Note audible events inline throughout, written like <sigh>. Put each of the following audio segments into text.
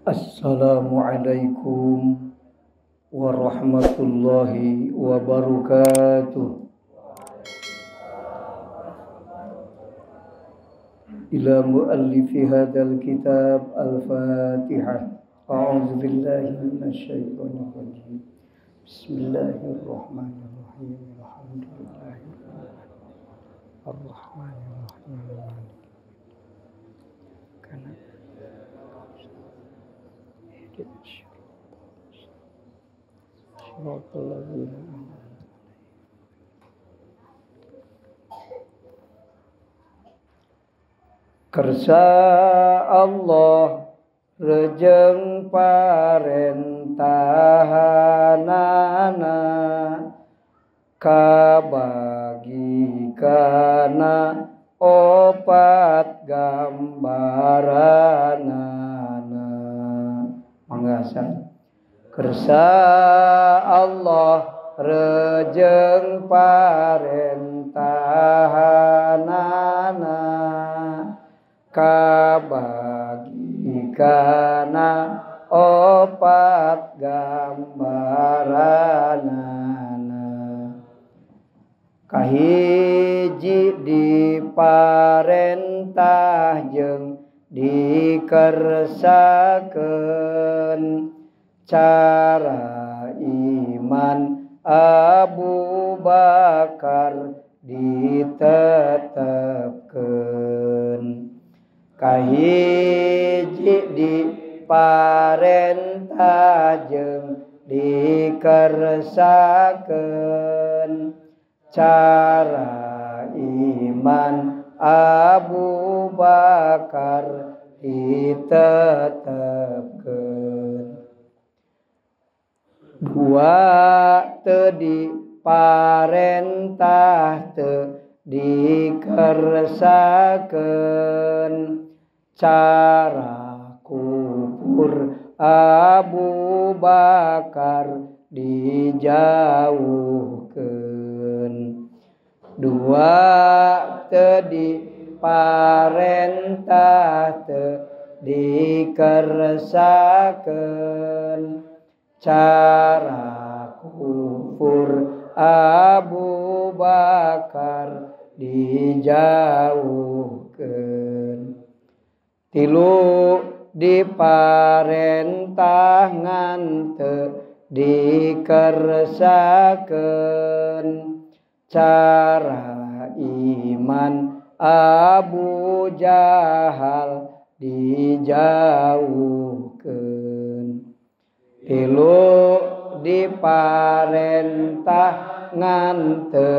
Assalamualaikum warahmatullahi wabarakatuh. إلى مؤلف هذا الكتاب الفاتحة. أعوذ بالله من الشيطان الرجيم. بسم الله الرحمن الرحيم. الحمد لله الرحمن الرحيم. صراط الذين Kersa Allah rejeng parentahanana kabagi kana opat gambaranana manggasan kersa Allah rejeng parentahanana kabagikana opat gambaranana. Kahiji diparentah jeung dikersakeun cara iman Abu Bakar ditetapkan. Kahiji di parenta jeung dikersakeun cara iman Abu Bakar ditetapkan dua tadi parentah te dikersakeun cara kubur Abu Bakar dijauhkan. Dua tadi parentah te dikersakan. Cara kubur Abu Bakar dijauhkan. Tilu diparentah ngante dikersakan. Cara iman Abu Jahal dijauhkan tilu diparentah ngante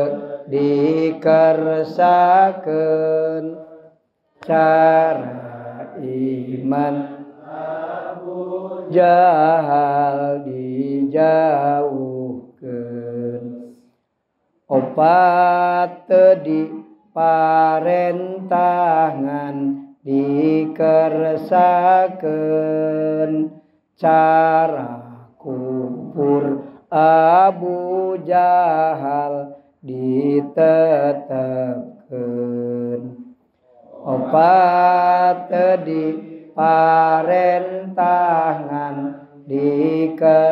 dikersakan cara iman Abu Jahal dijauhkan opat di parentangan dikersakan. Cara kubur Abu Jahal ditetapkan. Opat di parentangan dikersakan.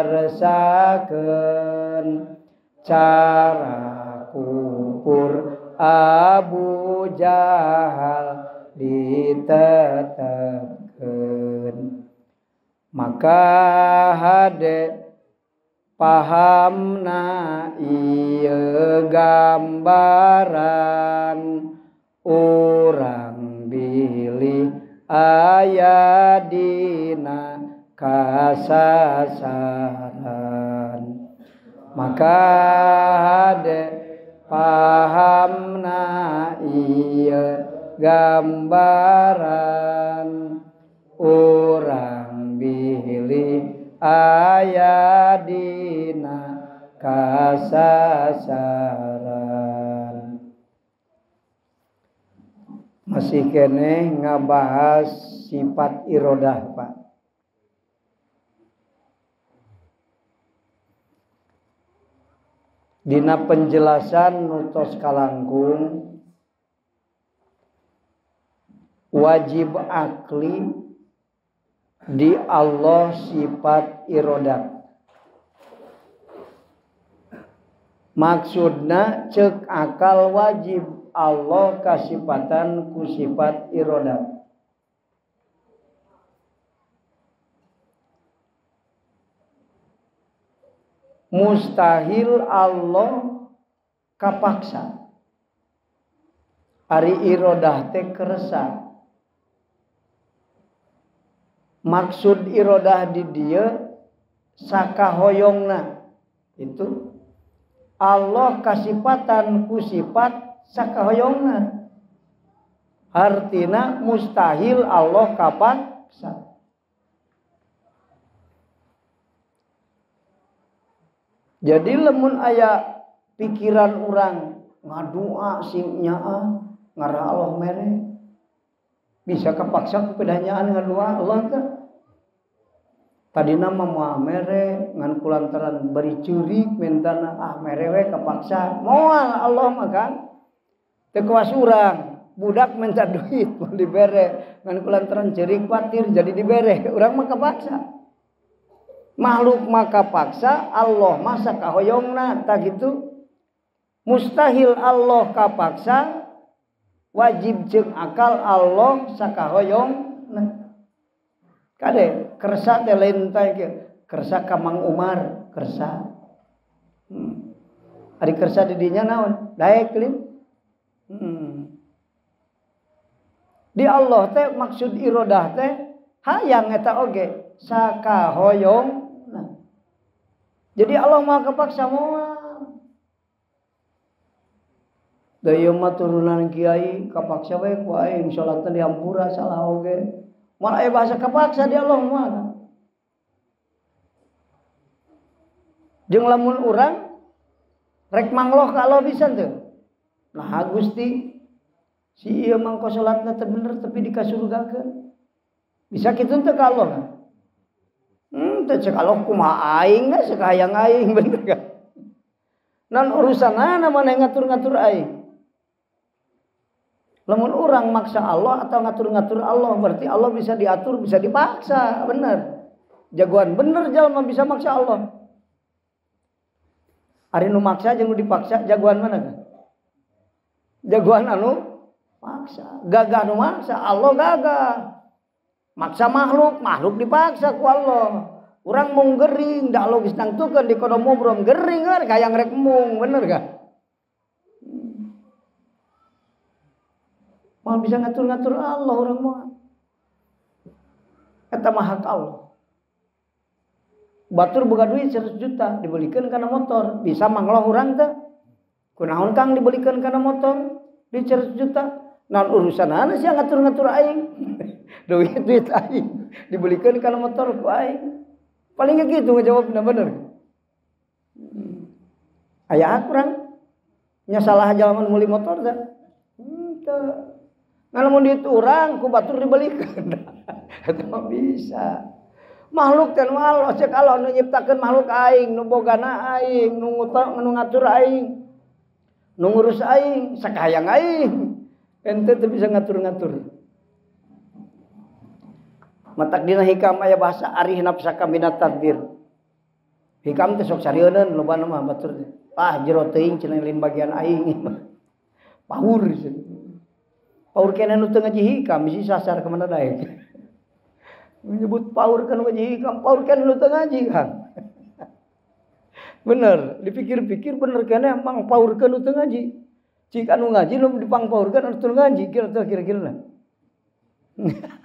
Cara kubur Abu Jahal ditetapkan. Maka hade pahamna iya gambaran orang bilih dina kasasaran. Maka ada pahamna iya gambaran. Orang bilih ayat dina kasasaran. Masih kene ngabahas sifat irodah pak Dina penjelasan nutos kalangkung wajib akli di Allah sifat irodat. Maksudna cek akal wajib Allah kasifatan ku sifat irodat mustahil Allah kapaksa. Ari irodah teh keresa maksud irodah di dia sakahoyongna. Itu Allah kasifatan ku sifat sakahoyongna. Artina mustahil Allah kapaksa jadi lemun ayah pikiran orang ngadua sing nyaa ngarah Allah mere. Bisa kepaksa kepedanyaan ngadua Allah teh. Tadi nama mau mere ngan kulantaran beri curi mentana ah mere we kepaksa. Moal Allah makan teu kuas urang budak minta duit <laughs> mau dibere. Ngan kulantaran ceri khawatir jadi dibere. <laughs> Orang mah kepaksa makhluk maka paksa Allah masa kahoyongna tak gitu. Mustahil Allah kapaksa wajib jeng akal Allah sakahoyong nah kade kersa teh teh kersa kamang Umar kersa. Hmm. kersa di dinya naon? Daek lim. Hmm. di Allah teh maksud irodah teh hayang eta oge sakahoyong jadi Allah mau kepaksa mau. Daya mah turunan kiai kapaksa wae ku aing salat salah oge. Mal aya bahasa kapaksa di Allah mah. Jeung lamun urang rek mangloh ka Allah bisa teu. Nah Gusti si ieu mangko salatna teu bener tapi dikasurgakeun. Bisa kitu teu ka Allah. Hmm, teu kalau kumaha aing na sekayang aing <laughs> bener kan. Nan urusan mana mana ngatur-ngatur aing. Lamun orang maksa Allah atau ngatur-ngatur Allah berarti Allah bisa diatur, bisa dipaksa, bener. Jagoan bener jalma bisa maksa Allah. Ari nu maksa jeung dipaksa jagoan mana kan? Jagoan anu maksa. Gagah nu maksa, Allah gagah. Maksa makhluk, makhluk dipaksa ku Allah. Orang mau gering, dak logis nangtukeun di kono mubrom gering kan kayang rek mung, bener gak? Mau bisa ngatur-ngatur Allah orang mau. Kata mahak Allah. Batur buka duit 100 juta dibelikan karena motor. Bisa mangloh orang teh. Kunaon kang dibelikan karena motor di 100 juta. Nah urusan ana sih ngatur-ngatur aing. <laughs> duit duit aing dibelikan karena motor ku aing. Paling gitu ngejawab benar bener. Hmm. Ayah kurang nya salah jalan muli motor dah. Hmm, Kalau mau ditu orang ku batur dibelikan. <laughs> Itu bisa. Makhluk kan Allah cek Allah nu nyiptakeun makhluk aing nu bogana aing nu nu ngatur aing nu ngurus aing sakayang aing ente teu bisa ngatur-ngatur matak dina hikam aya bahasa arih nafsaka minat tadbir hikam teh sok sarieun loba mah batur ah jero teuing cenah lain bagian aing. <laughs> Paur paur kena nu teu hikam bisi sasar ke mana daek? Menyebut paur kan ngaji hikam <laughs> paur kena nu teu kan <laughs> bener dipikir-pikir bener kena emang paur kan nu teu ngaji. Jika anu ngaji nu dipang paur kan anu teu kira-kira tengah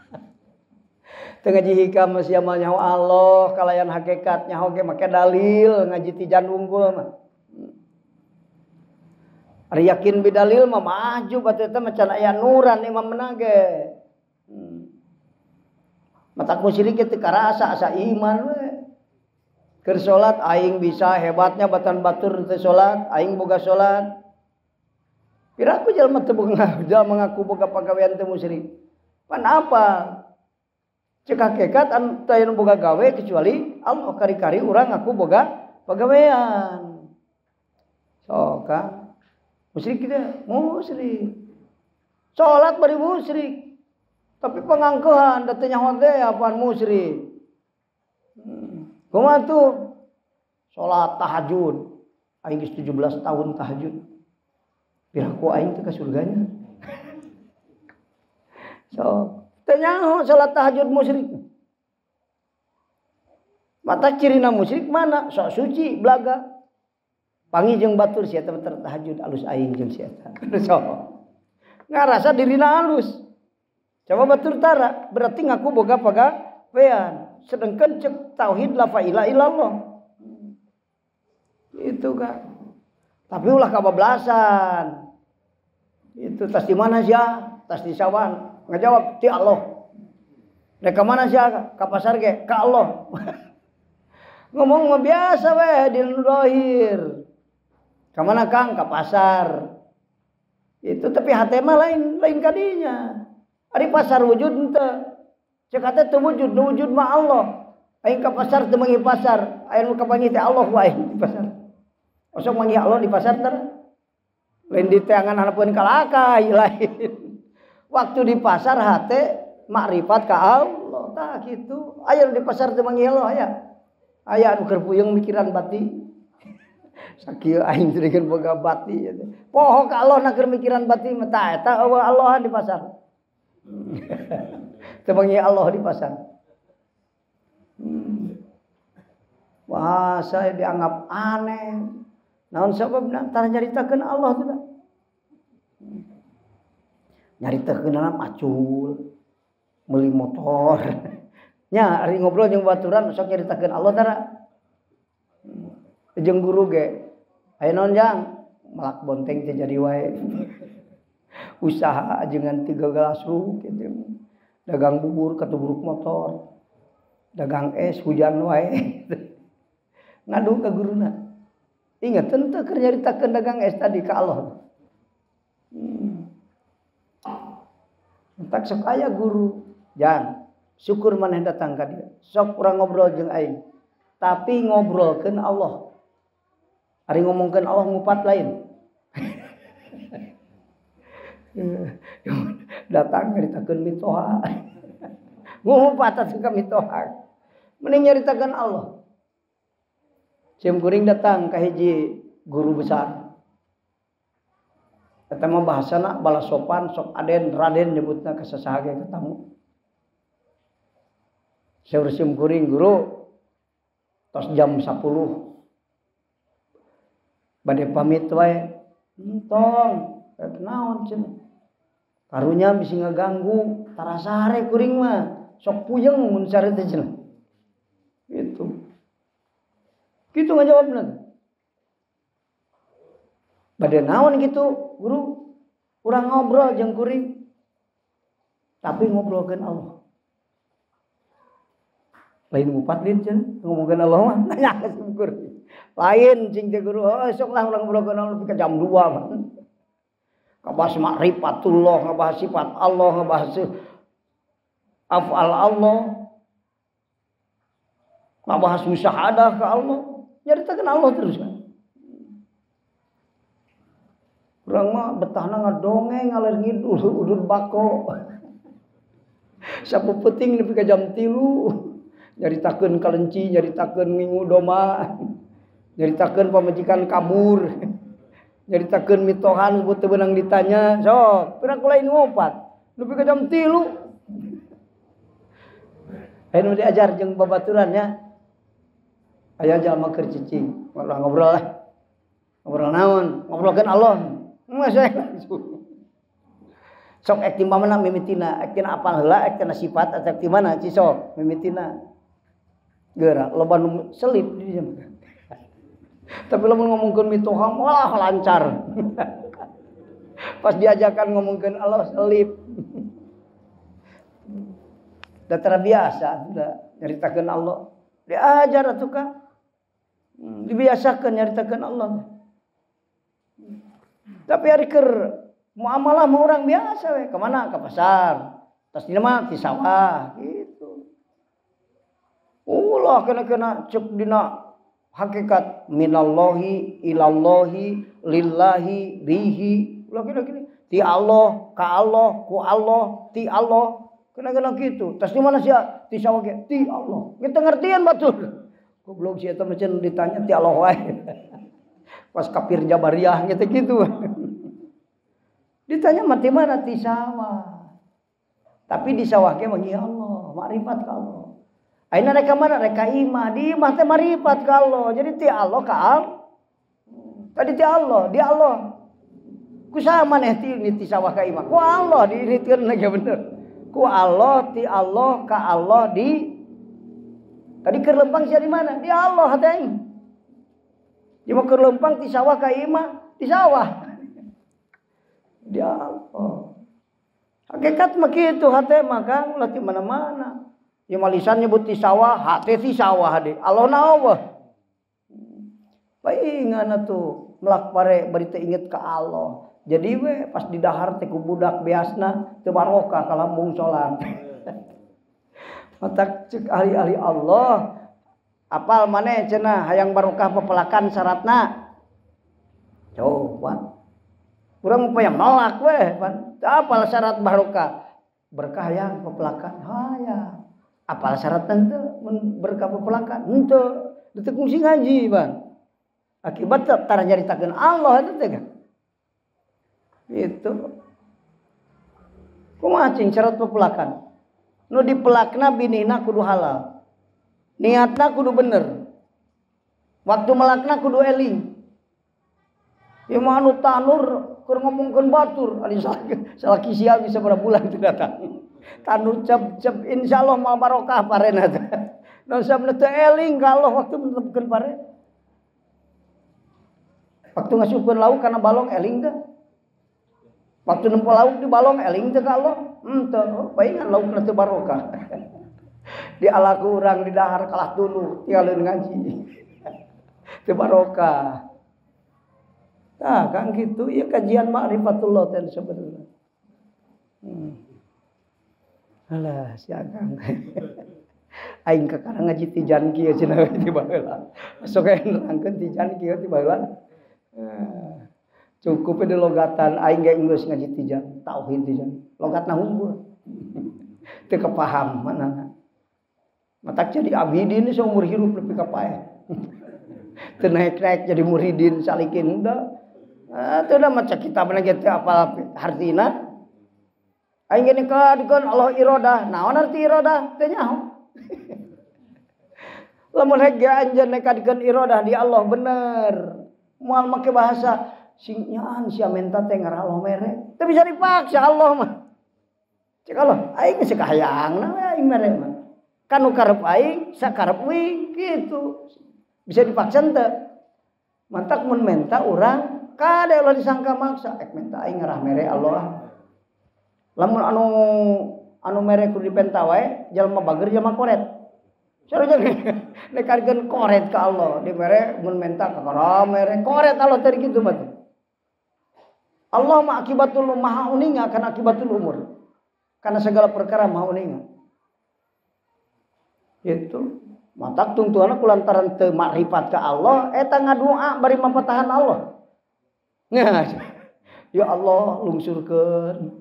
hikam masih amal nyawa Allah kalayan hakikatnya oke make dalil ngaji tijan unggul mah. Yakin bidalil mah maju batu itu macan aya nuran imam menage hmm. matak musyrik itu karasa asa iman we. Keur salat aing bisa hebatnya batan batur teh salat aing boga salat piraku jalma teu boga <laughs> jalma mengaku boga pagawean teh musyrik pan cek hakikat anu teu boga gawe kecuali Allah kari-kari urang aku boga pagawean so kan musyrik kita musyrik salat bari musyrik Tapi pengangkuhan datanya hote apa musri. Hmm. Kuma tuh sholat tahajud. Aing 17 tahun tahajud. Piraku aing teh ke surganya. <laughs> so, tanya sholat tahajud musyrik. Mata cirina musyrik mana? Sok suci belaga. Pangi jeung batur sia tahajud alus aing jeung sia <laughs> So, ngarasa dirina alus. Coba batur tara, berarti ngaku boga paga wean. Sedangkan cek tauhid la ila illallah. Itu kan. Tapi ulah kabablasan. Itu tas di mana sih? Tas di sawan. Ngajawab ti Allah. Mereka mana sih? Ka pasar ge? Ka Allah. <laughs> Ngomong mah biasa weh di dohir. Kamana Kang? Ka pasar. Itu tapi hati mah lain lain kadinya. Ari pasar wujud ente. Cek kata teu wujud, nu wujud mah Allah. Aing ka pasar teu mangi pasar, aing ka panggih teh Allah wae di pasar. Osok manggih Allah di pasar ter. Lain di tangan hanapeun kalaka lain. <laughs> Waktu di pasar hate makrifat ka Allah. Tah gitu. Aya di pasar manggih Allah aya. Aya anu keur mikiran bati. <laughs> Sakieu aing teh boga bati. Poho ka Allah nak mikiran bati mah tah eta Allah di pasar. <laughs> Temangi Allah di pasar. Hmm. Wah, saya dianggap aneh. Naon sebab antara nyaritakeun Allah tuh. nyarita ke dalam acul beli motor. <laughs> Nya hari ngobrol jeung baturan sok nyaritakeun Allah tara. Hmm. Jeung guru ge aya non jang? Malak bonteng teh jadi wae. <laughs> Usaha jangan tiga gelas gitu. Dagang bubur ketubruk motor. Dagang es hujan wae. <laughs> Ngadu ke guruna. Ingat tentu kerja ditakeun dagang es tadi ke Allah. Tak sok ayah guru jangan syukur mana datang ke dia. Sok kurang ngobrol jeng aing. Tapi ngobrolkan Allah. Hari ngomongkan Allah ngupat lain. <laughs> Datang nyaritakeun mitoha. <laughs> Ngumpat suka mitoha. Mending nyaritakeun Allah. Sim kuring datang ke hiji guru besar Mah bahasana balas sopan sok aden raden nyebutna ke sesahage ketemu. Saya sim kuring guru tos jam 10 badai pamit wae entong naon cenah karunya bisa ngeganggu tarasare kuring mah sok puyeng mun sare teh gitu. Gitu ngajawabna pada naon gitu guru. Kurang ngobrol jeung kuring tapi ngobrolkeun Allah. Lain mupatlin cen. Ngomongkeun Allah mah. <laughs> Nanya guru lain cing guru oh sok lah urang ngobrolkeun Allah ke jam 2 mah. <laughs> Ngebahas makrifatullah, ngebahas sifat Allah, ngebahas afal Allah, ngebahas musyahadah ke Allah. Nyaritakan Allah terus Kurang mah betahna ngadongeng ngalir ngidul <laughs> udut bako. Sapu peting nepi ka jam tilu. Nyaritakeun kalenci, nyaritakeun minggu doma. Nyaritakeun pamajikan kabur. Nyaritakeun mitohan buat benang ditanya. Sok pernah kula ini ngopat lebih ke jam tilu. Ayo diajar jeung babaturan ya aya jalma keur cicing. Ngobrol lah. Ngobrol naon? Ngobrolkeun Allah masa sok ek mana mimitina ek tina apal heula ek tina sifat atau ek mana cisok mimitina geura loba nu selip di dieu <laughs> tapi lo ngomongkan mitoham, wah lancar. <laughs> Pas diajakan ngomongkan Allah selip. <laughs> Udah terbiasa, udah nyeritakan Allah. Diajar tuh kan. Dibiasakan nyeritakan Allah. Tapi hari ker muamalah mau orang biasa we. Ke mana? Ke pasar. Tas mah di sawah gitu. Ulah kena kena cek dina hakikat minallahi ilallahi lillahi bihi lagi lagi ti Allah ka Allah ku Allah ti Allah kena-kena gitu. Tas di mana sih? Ti sawah ge, ti Allah. Kita ngertian batur. Goblok sih eta ditanya ti Allah wae. <laughs> Pas kafir Jabariyah gitu gitu. Ditanya mati mana ti sawah. Tapi di sawah ge bagi Allah, makrifat ka Allah. Aina reka mana reka imah, di imah teh makrifat ka Allah. Jadi ti Allah ka Allah. Tadi ti Allah, di Allah. Ku sama nih ti ini ti sawah ka imah. Ku Allah di ini lagi bener. Ku Allah ti Allah ka Allah di Tadi ke Lempang di mana? Di Allah hati Jemakur lempang di sawah ka ima, di sawah. Dia oh. Hakikat mah kitu hate mah Kang, laki mana-mana. Ya malisan nyebut di sawah, hate di sawah hade. Allah apa? Paingan tuh melak pare bari teh inget ka Allah. Jadi we pas di dahar teh ku budak beasna teu barokah ka lambung salat. <laughs> Matak cek ahli-ahli Allah Apal mana cenah hayang barokah pepelakan syaratna. Coba. Kurang apa yang nolak weh. Apal syarat barokah? Berkah yang pepelakan. Hayang. Apal syarat tentu berkah pepelakan? Henteu. Detik fungsi ngaji, Pan. Akibat tara nyaritakeun Allah itu teh kan. Itu. Kumaha cing syarat pepelakan? nu dipelakna binina kudu halal niatna kudu bener. Waktu melakna kudu eling. Ya anu tanur kur ngomongkeun batur. Ali salah kisia bisa berapa bulan tidak datang. Tanur cep cep insyaallah mau barokah parena teh. Nu sabna teu eling kalau waktu menetepkeun pare. Waktu ngasupkeun lauk karena balong eling teh. Waktu nempo lauk di balong eling teh kalau Ente, palingan lauk nanti barokah. <laughs> di ala kurang di dahar kalah dulu, tinggalin ngaji. Itu barokah. Nah, kan gitu, ya kajian ma'rifatullah dan sebenarnya. Hmm. Alah, si Agang. <laughs> Aing karang ngaji tijan kieu cenah <laughs> di baheula. Sok nerangkeun tijan kieu di baheula. Cukup di logatan aing ge geus ngaji tijan, tauhid tijan. Logatna unggul. <laughs> Teu kepaham mana. Matak jadi abidin seumur hidup lebih kapae. <laughs> Teu naik-naik jadi muridin salikin da. Ah teu da maca kitab na teh apal hartina. Aing gini kadikeun Allah irodah. Naon arti irodah? Teu nyaho. <laughs> Lamun hege anjeun nekadikeun irodah di Allah bener. Moal make bahasa sing nyaan sia menta teh ngaraloh mere. Teu bisa dipaksa Allah mah. Cek Allah, aing geus kahayang na aing mere mah. Kanu karep aing sakarep wing gitu. Bisa dipaksa teu? Mantak mun menta urang kade Allah disangka maksa ek menta aing ngarah mere Allah. Lamun anu anu mere kudu dipenta wae jalma bager jalma koret. Sareng <laughs> nekarkeun koret ka Allah di mere mun menta ka mere koret Allah tadi gitu mah. Allah ma akibatul maha uninga karena akibatul umur. Karena segala perkara maha uninga. itu Matak tuntuan aku lantaran temarifat ke Allah eta ngadua bari mempetahan Allah. <laughs> Ya Allah lungsurkan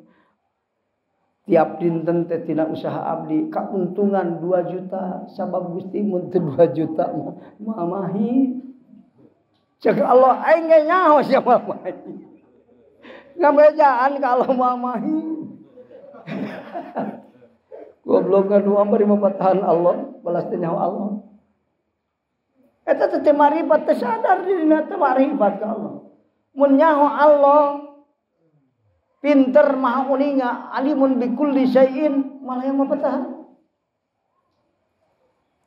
tiap dinten teh tina usaha abdi kauntungan 2 juta sabab Gusti mun 2 juta <laughs> mamahi. Cek Allah aing nyaho siapa mamahi? Ngabejaan kalau mamahi. Goblok kedua beri mempatahan Allah, balas nyawa Allah. Eta teh maribat teh sadar dina teh maribat ka Allah. Mun nyaho Allah pinter maha uninga alimun bikulli syai'in malah yang mempatahan.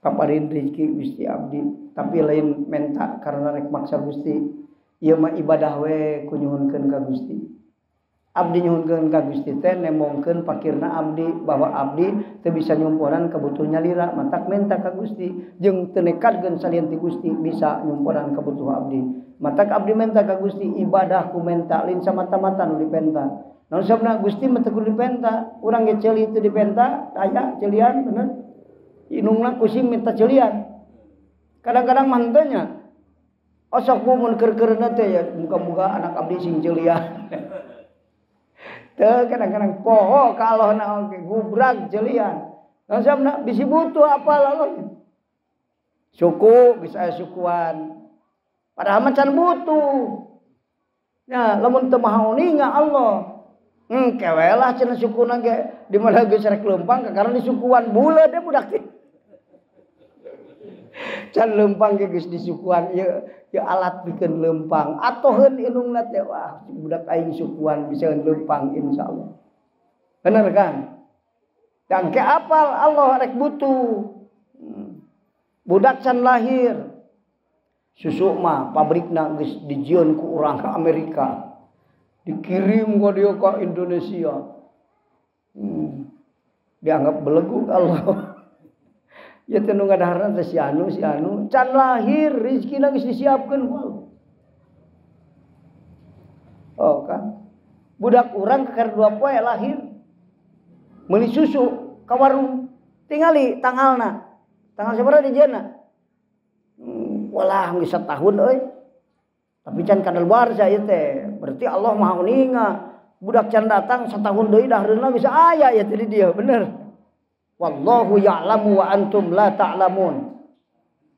Kaparin rezeki Gusti abdi, tapi lain menta karena rek maksa Gusti. Ieu mah ibadah we kunyuhunkeun ka Gusti abdi nyuhunkeun ka Gusti teh nemongkeun pakirna abdi bahwa abdi teu bisa nyumpuran kebutuhannya lira mantak menta ka Gusti. Jeung teu nekatkeun salian ti Gusti bisa nyumpuran kebutuhan abdi. Matak abdi menta ka Gusti ibadah ku menta lin samata-mata nu dipenta. Namun sabna Gusti mah teu dipenta urang ge ceuli teu dipenta aya celian bener? Inungna kusim minta celian. Kadang-kadang mantenya osok mun keur-keurna teh ya muga-muga anak abdi sing celian <laughs> Teu kadang-kadang poho kalau na oke gubrak jelian. Nah sabna bisi butuh apa lalu? Suku bisa sukuan. Padahal macan butuh. Ya, lamun teu ninga Allah. Hmm, kewelah cenah sukuna ge di mana geus rek lempang karena di sukuan bule deh budak teh. Can lempang ge geus di sukuan ya ya alat bikin lempang atoheun inungna teh wah budak aing sukuan bisa lempang insyaallah. Bener kan? Dan ke apal Allah rek butuh. Hmm. Budak can lahir. Susu mah pabrikna geus dijieun ku urang ke Amerika dikirim ke dia ke Indonesia hmm. dianggap belegu Allah ya tenung ada harna si anu si anu. Can lahir rezeki nangis disiapkan oh kan? Budak orang ke dua poe lahir. Beli susu ke warung. Tingali tanggalna. Tanggal seberapa di jana hmm, walah geus tahun euy. Tapi can luar saya teh berarti Allah mau ninga budak can datang setahun deui dahrena bisa ayah ya tadi dia bener wallahu ya'lamu wa antum la ta'lamun.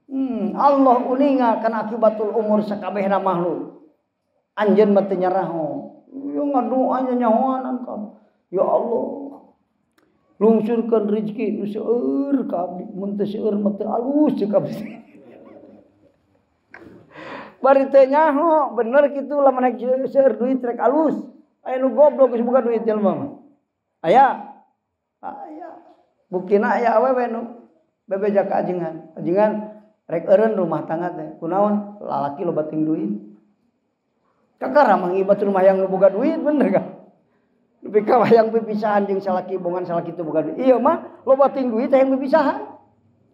Hmm, Allah uninga kan akibatul umur sakabehna makhluk. Anjeun mah teu nyaraho yo ngadoanya nyawanan kan ya Allah. Lungsurkan rezeki nu seueur ka abdi mun teu seueur mah teu alus cek abdi <laughs> bari teh nyaho bener kitu lamun naik seueur duit rek alus. Aya nu goblok geus buka duit jelema aya. Aya buktina aya awewe nu bebeja ka ajengan ajengan rek eureun rumah tangga teh kunaon lalaki lo bating duit kakara mangibat rumah yang nu boga duit bener kan Tapi kau yang pipisahan jeung salaki bongan salaki itu bukan duit. Iya mah lo bating duit yang pipisahan.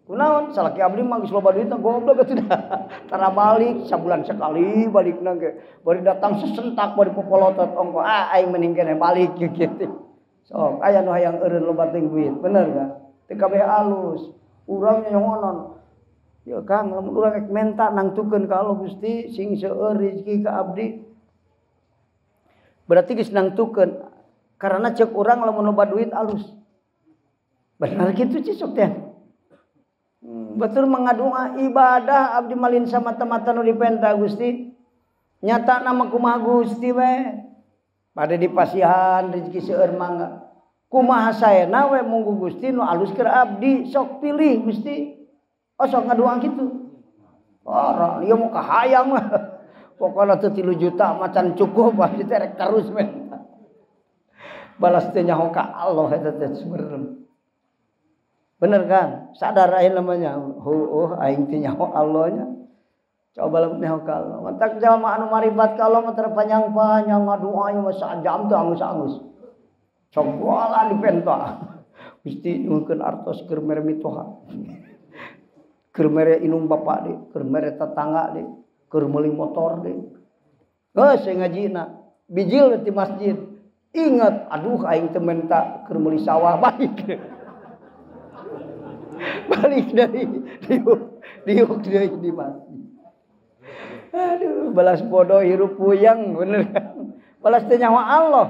Kunaon salaki abdi mah geus loba duit goblok dah. <laughs> Tara balik sabulan sekali balik ge. Bari datang sesentak bari popolotot ongko ah aing mending balik kitu. <laughs> Sok aya nu hayang eureun loba teuing duit, bener kan? Teu kabeh alus. Urang nyongonon. Ya Kang, lamun urang rek menta nangtukeun ka Allah Gusti sing seueur rezeki ka abdi. Berarti geus nangtukeun karena cek urang lamun loba duit alus. Benar gitu sih sok teh. Hmm. betul mengadunga ibadah abdi malin sama mata-mata nu dipenta Gusti nyata nama kumaha Gusti we pada di pasihan rezeki seueur mangga kumaha saena we munggu Gusti nu alus keur abdi sok pilih Gusti. Oh sok ngadoa kitu. Ora ieu mau kahayang mah. <laughs> Pokoknya teu 3 juta macan cukup <laughs> abdi teh terus <laughs> balas teh nyaho ka Allah eta teh Bener kan? Sadar aing namanya. Oh, oh aing teh nyaho Allahnya. Coba lah nyaho ka Allah. Mantak jalma anu marifat ka Allah mah terpanjang-panjang ngadoa nya mah jam teh angus-angus. Sok wala dipenta. Gusti <laughs> nyuhkeun artos keur mere mitoha. <laughs> Keur inum bapak de, keur mere tetangga de, keur meuli motor de. Geus ngajina, bijil di masjid. Ingat, aduh aing teh menta sawah <laughs> baik balik dari diuk diuk dari di mati aduh balas bodoh hirup puyang bener. Balas nyawa Allah.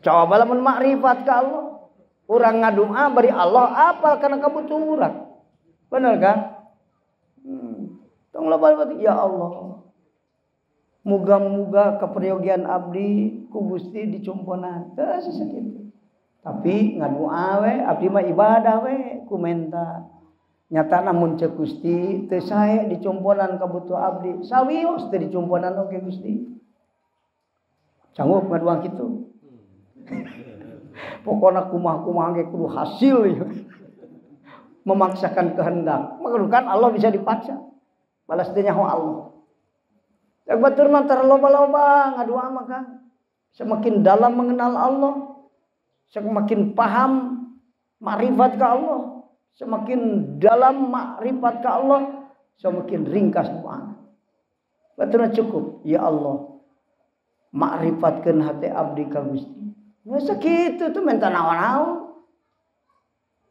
Coba lamun makrifat ke Allah. Orang ngadua beri Allah apa karena kebutuhan orang bener kan? Hmm. balik ya Allah. Muga-muga keperyogian abdi ku Gusti dicumponan teu sesakitu tapi ngadu awe abdi mah ibadah we kumenta nyata namun cek Gusti teu sae dicumponan kabutuh abdi. Sawios teu dicumponan oke Gusti. Canggup ngaduang kitu. <laughs> Pokoknya kumah-kumah ge kudu hasil ya. memaksakan kehendak. Maka kan Allah bisa dipaksa. Balas teh nyaho Allah. Cak batur mah loba-loba ngadu maka semakin dalam mengenal Allah semakin paham makrifat ke Allah, semakin dalam makrifat ke Allah, semakin ringkas doa. Betul cukup, ya Allah. Makrifatkan hati abdi ka Gusti. Masa gitu tuh minta nawan-nawan.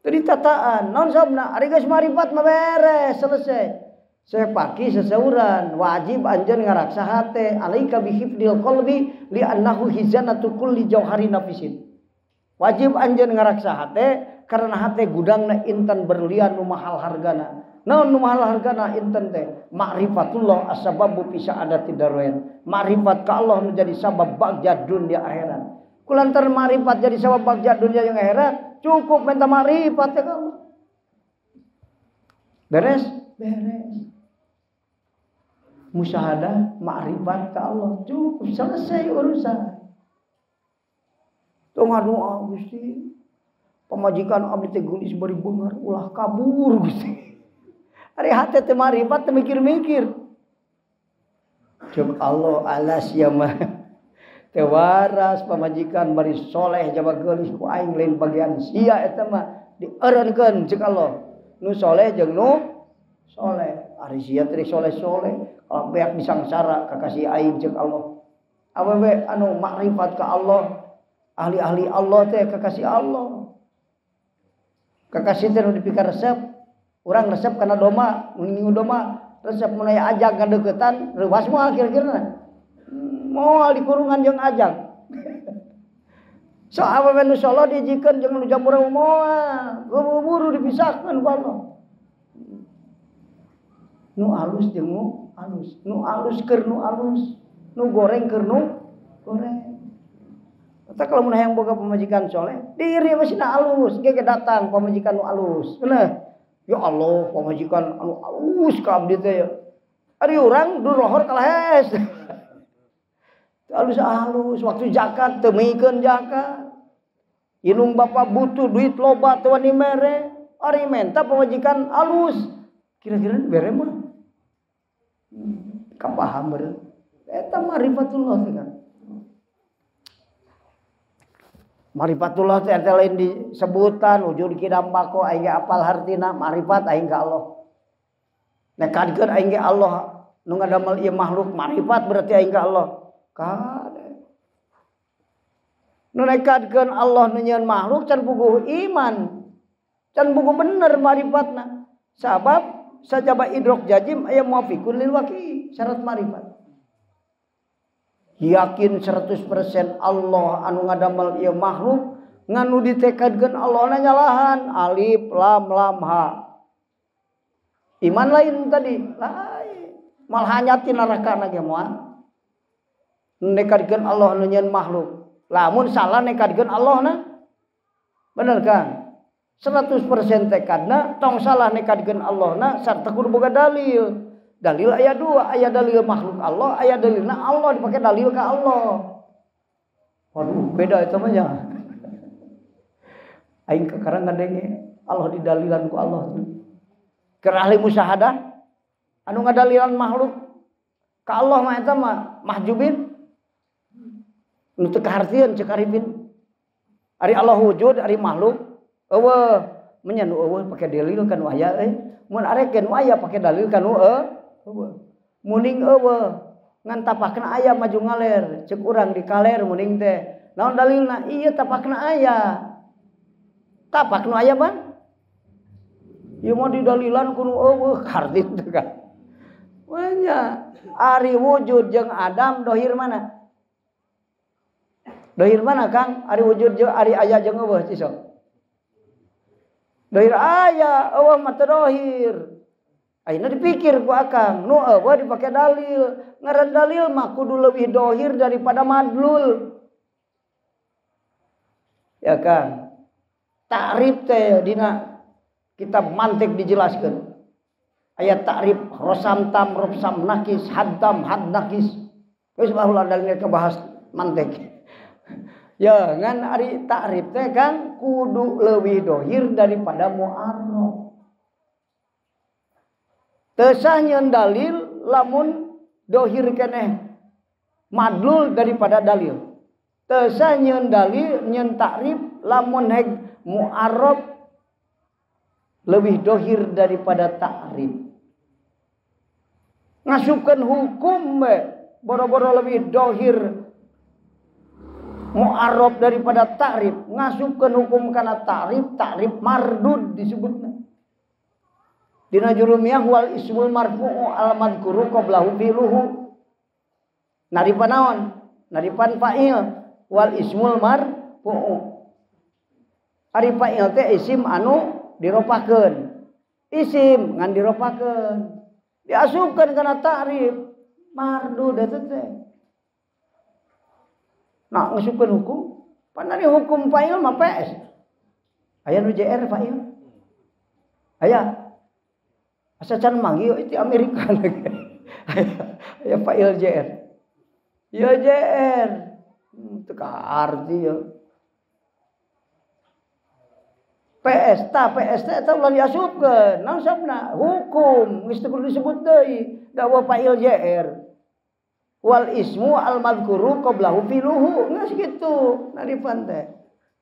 Tadi tataan, non sabna, ari geus marifat mah beres, selesai. saya pagi seseuran wajib anjeun ngaraksa hate alaika bihifdil qalbi li annahu hizanatu kulli jauhari nafisin wajib anjeun ngaraksa hate karena hate gudangna intan berlian nu mahal hargana. Naon nu mahal hargana intan teh? Ma'rifatullah asbabu fi sa'adati darwain ma'rifat ka Allah menjadi sabab bagja dunia akhirat. Kulantar ma'rifat jadi sabab bagja dunia yang akhirat cukup minta ma'rifat ya Allah beres? Beres. Musyahadah ma'rifat ke Allah cukup selesai urusan. Tong doa Gusti pemajikan abdi teh geulis bari beungar ulah kabur Gusti. Hari hati teh ma'rifat teh mikir-mikir. Cuk Allah alas ya mah. Teh waras pamajikan bari soleh jaba geulis ku aing lain bagian sia eta mah. Dieureunkeun cek Allah. Nu soleh jeung nu soleh. Ari sia teh soleh soleh kalau beak bisa ngesara kekasih aing cek Allah. Awewe anu makrifat ke Allah. Ahli-ahli Allah teh kekasih Allah. Kekasih teh dipikir resep. Orang resep karena doma, mending doma. Resep mulai ajak ngadeketan, rewas moal kira-kira. Moal di kurungan yang ajak. <laughs> So awewe nu solo dijikeun jeung nu jamur moal. Buru-buru dipisahkan ku Allah. Nu alus jeung nu alus nu alus ker nu alus nu goreng ker nu goreng Kata kalau mau yang boga pemajikan soleh, diri masih na alus, gege datang pemajikan nu alus, bener. Ya Allah, pemajikan anu alus ka abdi teh ya. Ari urang dur lohor kalahes. <laughs> alus alus waktu zakat teu meikeun zakat. Inung bapak butuh duit loba teu wani mere, ari menta pemajikan alus. Kira-kira bere mah kapaham beren eta teh kan marifatullah teh lain disebutan wujud kidam bako aing apal hartina marifat aing ka Allah. Nekadkeun aing ge Allah nu ngadamel ieu makhluk marifat berarti aing ka Allah. Kade nu nekadkeun Allah nu nyieun makhluk can puguh iman can puguh bener marifatna. Sabab sajaba idrok jajim ayam muafikun lil waki syarat marifat yakin 100% Allah anu ngadamel ieu makhluk nganu ditekadkeun Allah nyalahan. Alif lam lam ha. Iman lain tadi. Lain. Mal hanya tinaraka nage moal. Nekadkeun Allah nunyan makhluk. Lamun salah nekadkeun Allah na. Bener kan? 100% tekadna tong salah nekadkeun Allah na sarta kudu boga dalil. Dalil ayat dua ayat dalil makhluk Allah ayat dalilna Allah dipakai dalil ke Allah. Waduh beda itu mah ya aing kekarang ngadenge Allah didalilan ku Allah. Keur ahli musyahadah anu ngadalilan makhluk ka Allah mah eta mah mahjubin. Nu teu kahartieun cek ari Allah wujud ari makhluk. Eueuh menyan eueuh pakai dalil kan waya eh mun arekeun waya pakai dalil kan eueuh muning ngan tapakna ayah maju ngaler. Cek urang di kaler muning teh. Naon dalilna? Iya tapakna ayah tapak nu ayah ban? Ieu mah didalilan kuno eueuh. <laughs> Kardit teh kan. Banyak ari wujud jeung adam dohir mana? Dohir mana kang? Ari wujud jeung ari ayah jeung eueuh cisok dohir ayah eueuh mata dohir. Aina dipikir ku akang, nu Allah dipakai dalil. Ngaran dalil mah kudu lebih dohir daripada madlul. Ya kan? Takrif teh dina kitab mantik dijelaskan. Ayat takrif rosam tam rosam nakis haddam had nakis. Wis bahulah dalil kebahas mantik. <laughs> Ya ngan ari takrif teh kan kudu lebih dohir daripada mu'arraf. Tesah nyen dalil lamun dohir keneh madlul daripada dalil. Tesah nyen dalil nyen takrif lamun heg mu'arraf lebih dohir daripada takrif. Ngasupkan hukum boro-boro lebih dohir mu'arab daripada ta'rif ngasupkan hukum karena ta'rif ta'rif mardud disebutnya dina jurumiyah wal ismul marfu'u al madhkuru qablahu fi'luhu. Naripan naon? Naripan fa'il. Wal ismul marfu'u ari fa'il teh isim anu diropakeun. Isim ngan diropakeun. Diasupkeun kana ta'rif. Mardu da teh nah ngasupkeun hukum panari hukum fa'il mah PS aya nu JR fa'il. Aya Asa can manggil itu Amerika <laughs> ya Pak JR. Ya JR. Itu arti ya. PS ta PS ta eta ulah diasupkeun. Naon sabna? Hukum geus teu disebut deui. Dakwa Pak JR. Wal ismu al madhkuru qablahu filuhu. Geus kitu. Narifan teh.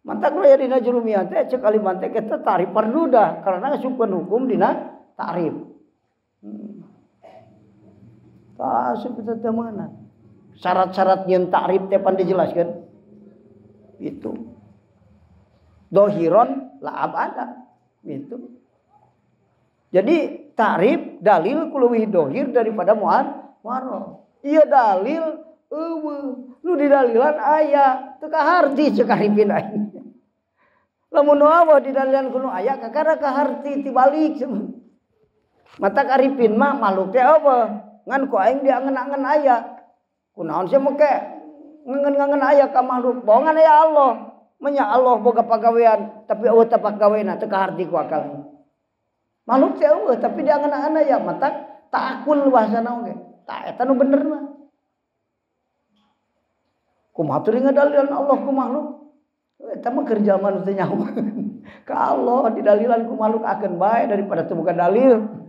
Mantap kalau ya dina jurumiyah teh cek aliman teh kita tarif perduda karena ngasupkeun hukum dina takrif. Hmm. Tasib itu mana? Syarat-syarat yang takrif teh pandai jelaskan. Itu. Dohiron laab ada. Itu. Jadi takrif dalil kuluwi dohir daripada muar waro. Iya dalil eueuh. Lu di dalilan aya teu kaharti cekaripin aing. Lamun apa di dalilan kuno aya kakara kaharti tibalik mata karipin mah makhluk teh apa? Ngan ku aing dia ngen-ngen aya. Kunaon sih make ngen-ngen aya ka makhluk. Bohongan ya Allah. Menya Allah boga pagawean tapi eueuh teh pagaweana teu kaharti ku akal. Makhluk teh eueuh tapi dia ngen-ngen aya. Mata takul bahasana oge. Tak eta nu bener mah. Kumaha teu ngadalilan Allah ku makhluk. Eta mah kerja manusia nyawa. <laughs> Ka Allah didalilan ku makhluk akan baik daripada teu dalil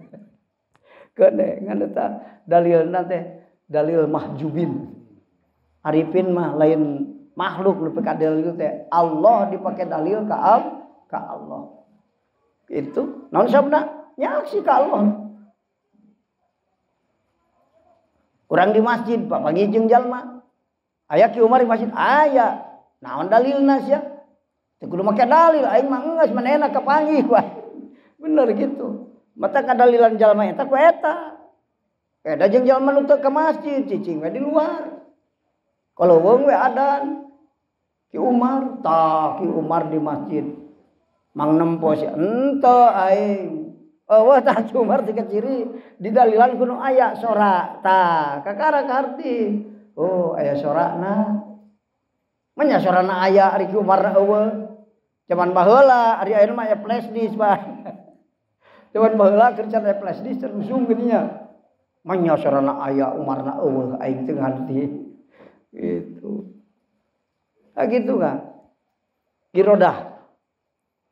kene ngan eta dalil nanti dalil mahjubin arifin mah lain makhluk nu pakai dalil teh Allah dipakai dalil ka al ka Allah itu naon sabna nyaksi ka Allah Kurang di masjid, Pak pagi jeung jalma. Aya ki Umar di masjid, aya. Naon dalilna sia? Teu kudu make dalil, aing mah geus manehna kapanggih. Bener gitu mata kadalilan jalma eta ku eta. Eda jeung jalma nu ka masjid cicing we di luar. Kalau wong we adan ki Umar ta ki Umar di masjid. Mang nempo si ente aing. Eueuh <laughs> tah ki Umar ti ciri di dalilan kuno aya sora ta kakara karti oh aya sorana. Menya sorana aya ari ki Umar eueuh. Cuman baheula ari ayeuna mah aya flash disk bah <laughs> Dewan baheula kerja flash disk terusung gininya. Manya sarana aya umarna eueuh aing teu ngarti. Itu. Nah, gitu kan. Irodah.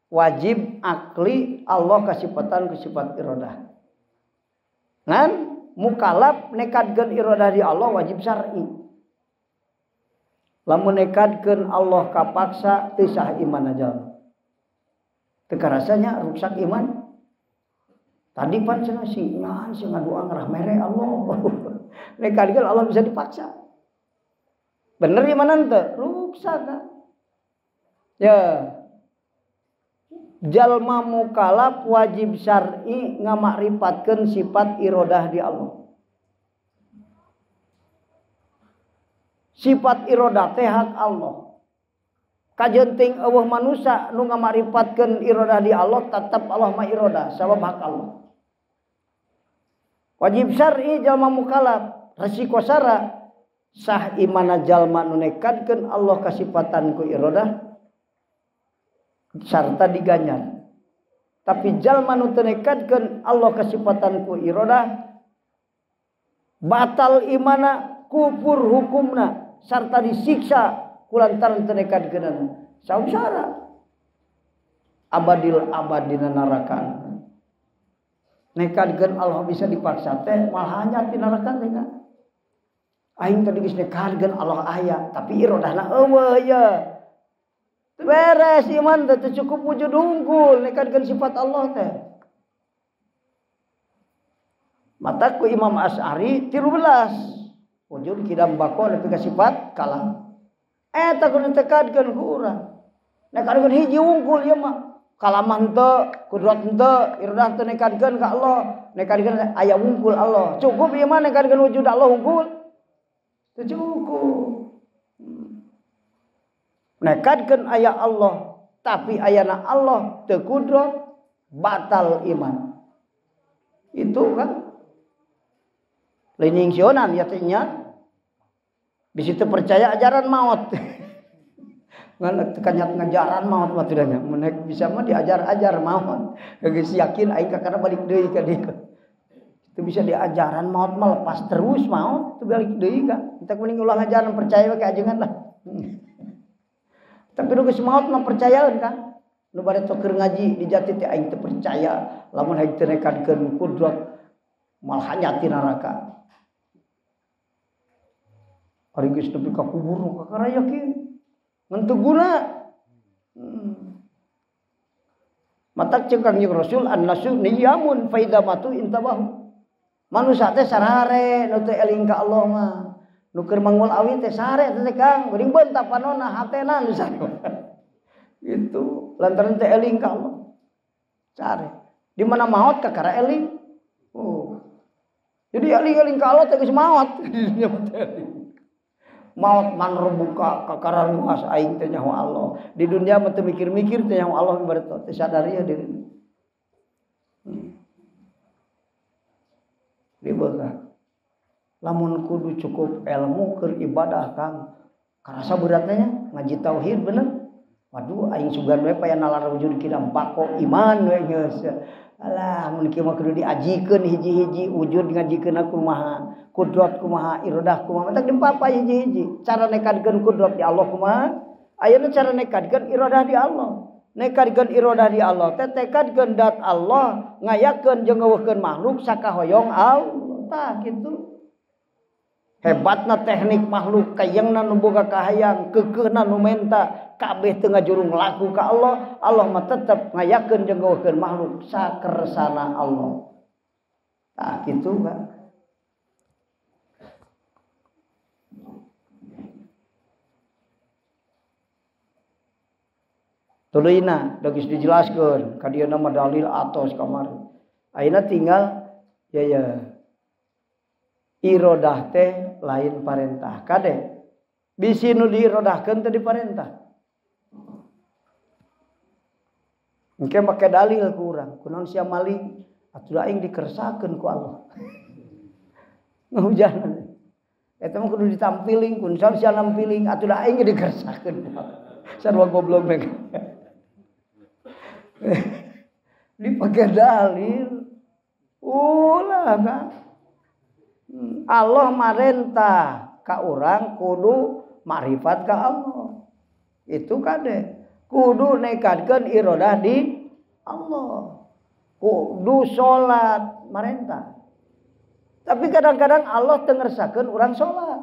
Wajib akli Allah kasipatan ke sifat irodah. Ngan mukalaf nekadkeun irodah di Allah wajib syar'i. Lamun nekadkeun Allah kapaksa teu iman aja. Teu rasanya rusak iman. Tadi pan cenah si nyahan si ngadua ngerah mere Allah. <laughs> Nekali kan Allah bisa dipaksa. Bener ya mana ente? Ruksa kan? Ya. Jalma mukalaf wajib syar'i ngamakripatkeun sifat irodah di Allah. Sifat irodah teh hak Allah. Kajenting eueuh manusia nu ngamaripatkeun irodah di Allah tetap Allah mah irodah sabab hak Allah. Wajib syar'i jalma mukalaf resiko sara sah imana jalma nu nekadkeun Allah kasipatan ku irodah sarta diganyar. Tapi jalma nu Allah kasipatan ku irodah batal imana kufur hukumna sarta disiksa kulantaran teu nekadkeun sausara abadil abadina narakan nekadkeun Allah bisa dipaksa. Teh malah hanya ti neraka teh kan aing tadi geus nekadkeun Allah aya. Tapi irodahna eueuh ya beres iman teh cukup wujud unggul. Nekadkeun sifat Allah teh. Mata ku Imam Asy'ari 13 wujud kidam bako nepi ka sifat kalam eta kudu tekadkeun ku urang. Nekadkeun hiji unggul ya mah kalamah ente kudrat ente iradah teu nekadkeun ka Allah. Wungkul Allah. Cukup ieu mah nekadkeun wujud Allah wungkul teu cukup nekadkeun aya Allah tapi ayana Allah teu kudrat batal iman. Itu kan? Lening sionan ya di situ percaya ajaran maut. <laughs> Ngan kanyat ngajaran maut mah tidaknya. Menek bisa mah diajar ajar maut. Geus yakin aing kakana balik deui ka. Itu bisa diajaran maut mah lepas terus maut itu balik deui ka. Kita mending ulang ajaran percaya ke ajengan lah. Tapi nu geus maut mah percayaeun kan. Nu bade keur ngaji di jati teh aing teu percaya lamun aing teu nekadkeun kudrat malah hanyati neraka. Ari geus nepi ka kubur kakara yakin. Ngan guna. Hmm. Matak cengkang jeung Rasul an-nasu niyamun faida matu intabahu. Manusia teh sarare nu teh eling ka Allah mah. Nu keur mangul awi teh sare teh Kang, geuning beun tapanonna hatena nu. <laughs> Itu lantaran teh eling ka Allah. Sare. Di mana maut kakara eling. Oh. Jadi eling-eling ka Allah teh geus maot. <laughs> maut man rebuka kakaran luas aing teh nyawa Allah. Di dunia mah mikir-mikir teh nyawa Allah ibarat teh sadari ya diri. Hmm. lamun kudu cukup ilmu ke ibadah kang karasa beratnya ngaji tauhid bener. Waduh aing sugan we paya nalar wujud kita bako iman we geus diajikan hiji-hiji wujud ngajikeunna kumaha? kudrat kumaha irodah kumaha tak jumpa apa hiji-hiji. Cara nekadkeun kudrat di Allah kumaha ayeuna cara nekadkeun irodah di Allah. Nekadkeun irodah di Allah teh tekadkeun dat Allah ngayakeun jeung ngeuweuhkeun makhluk sakahoyong Allah tah kitu. Hebatna teknik makhluk kayangna nu boga kahayang keukeuhna nu menta. Kabeh teu ngajurung laku ka Allah Allah mah tetep ngayakeun jeung ngeuweuhkeun makhluk sakersana Allah tah kitu kan Tuluina dogis dijelaskan ka nama dalil atos kamar. Aina tinggal ya ya irodah teh lain parentah. Kade bisi nu diirodahkeun teh diparentah. Engke make dalil ku urang, kunaon sia maling atuh aing dikersakeun ku Allah. Ngahujan. Eta mah kudu ditampilin kun sia nampiling atuh aing dikersakeun. <laughs> Sarua goblok <laughs> dipakai dalil. Ulah kan Allah marentah. Ka orang kudu marifat ka Allah. Itu kade kudu nekatkan irodah di Allah. Kudu sholat marentah. Tapi kadang-kadang Allah tengersakan orang sholat.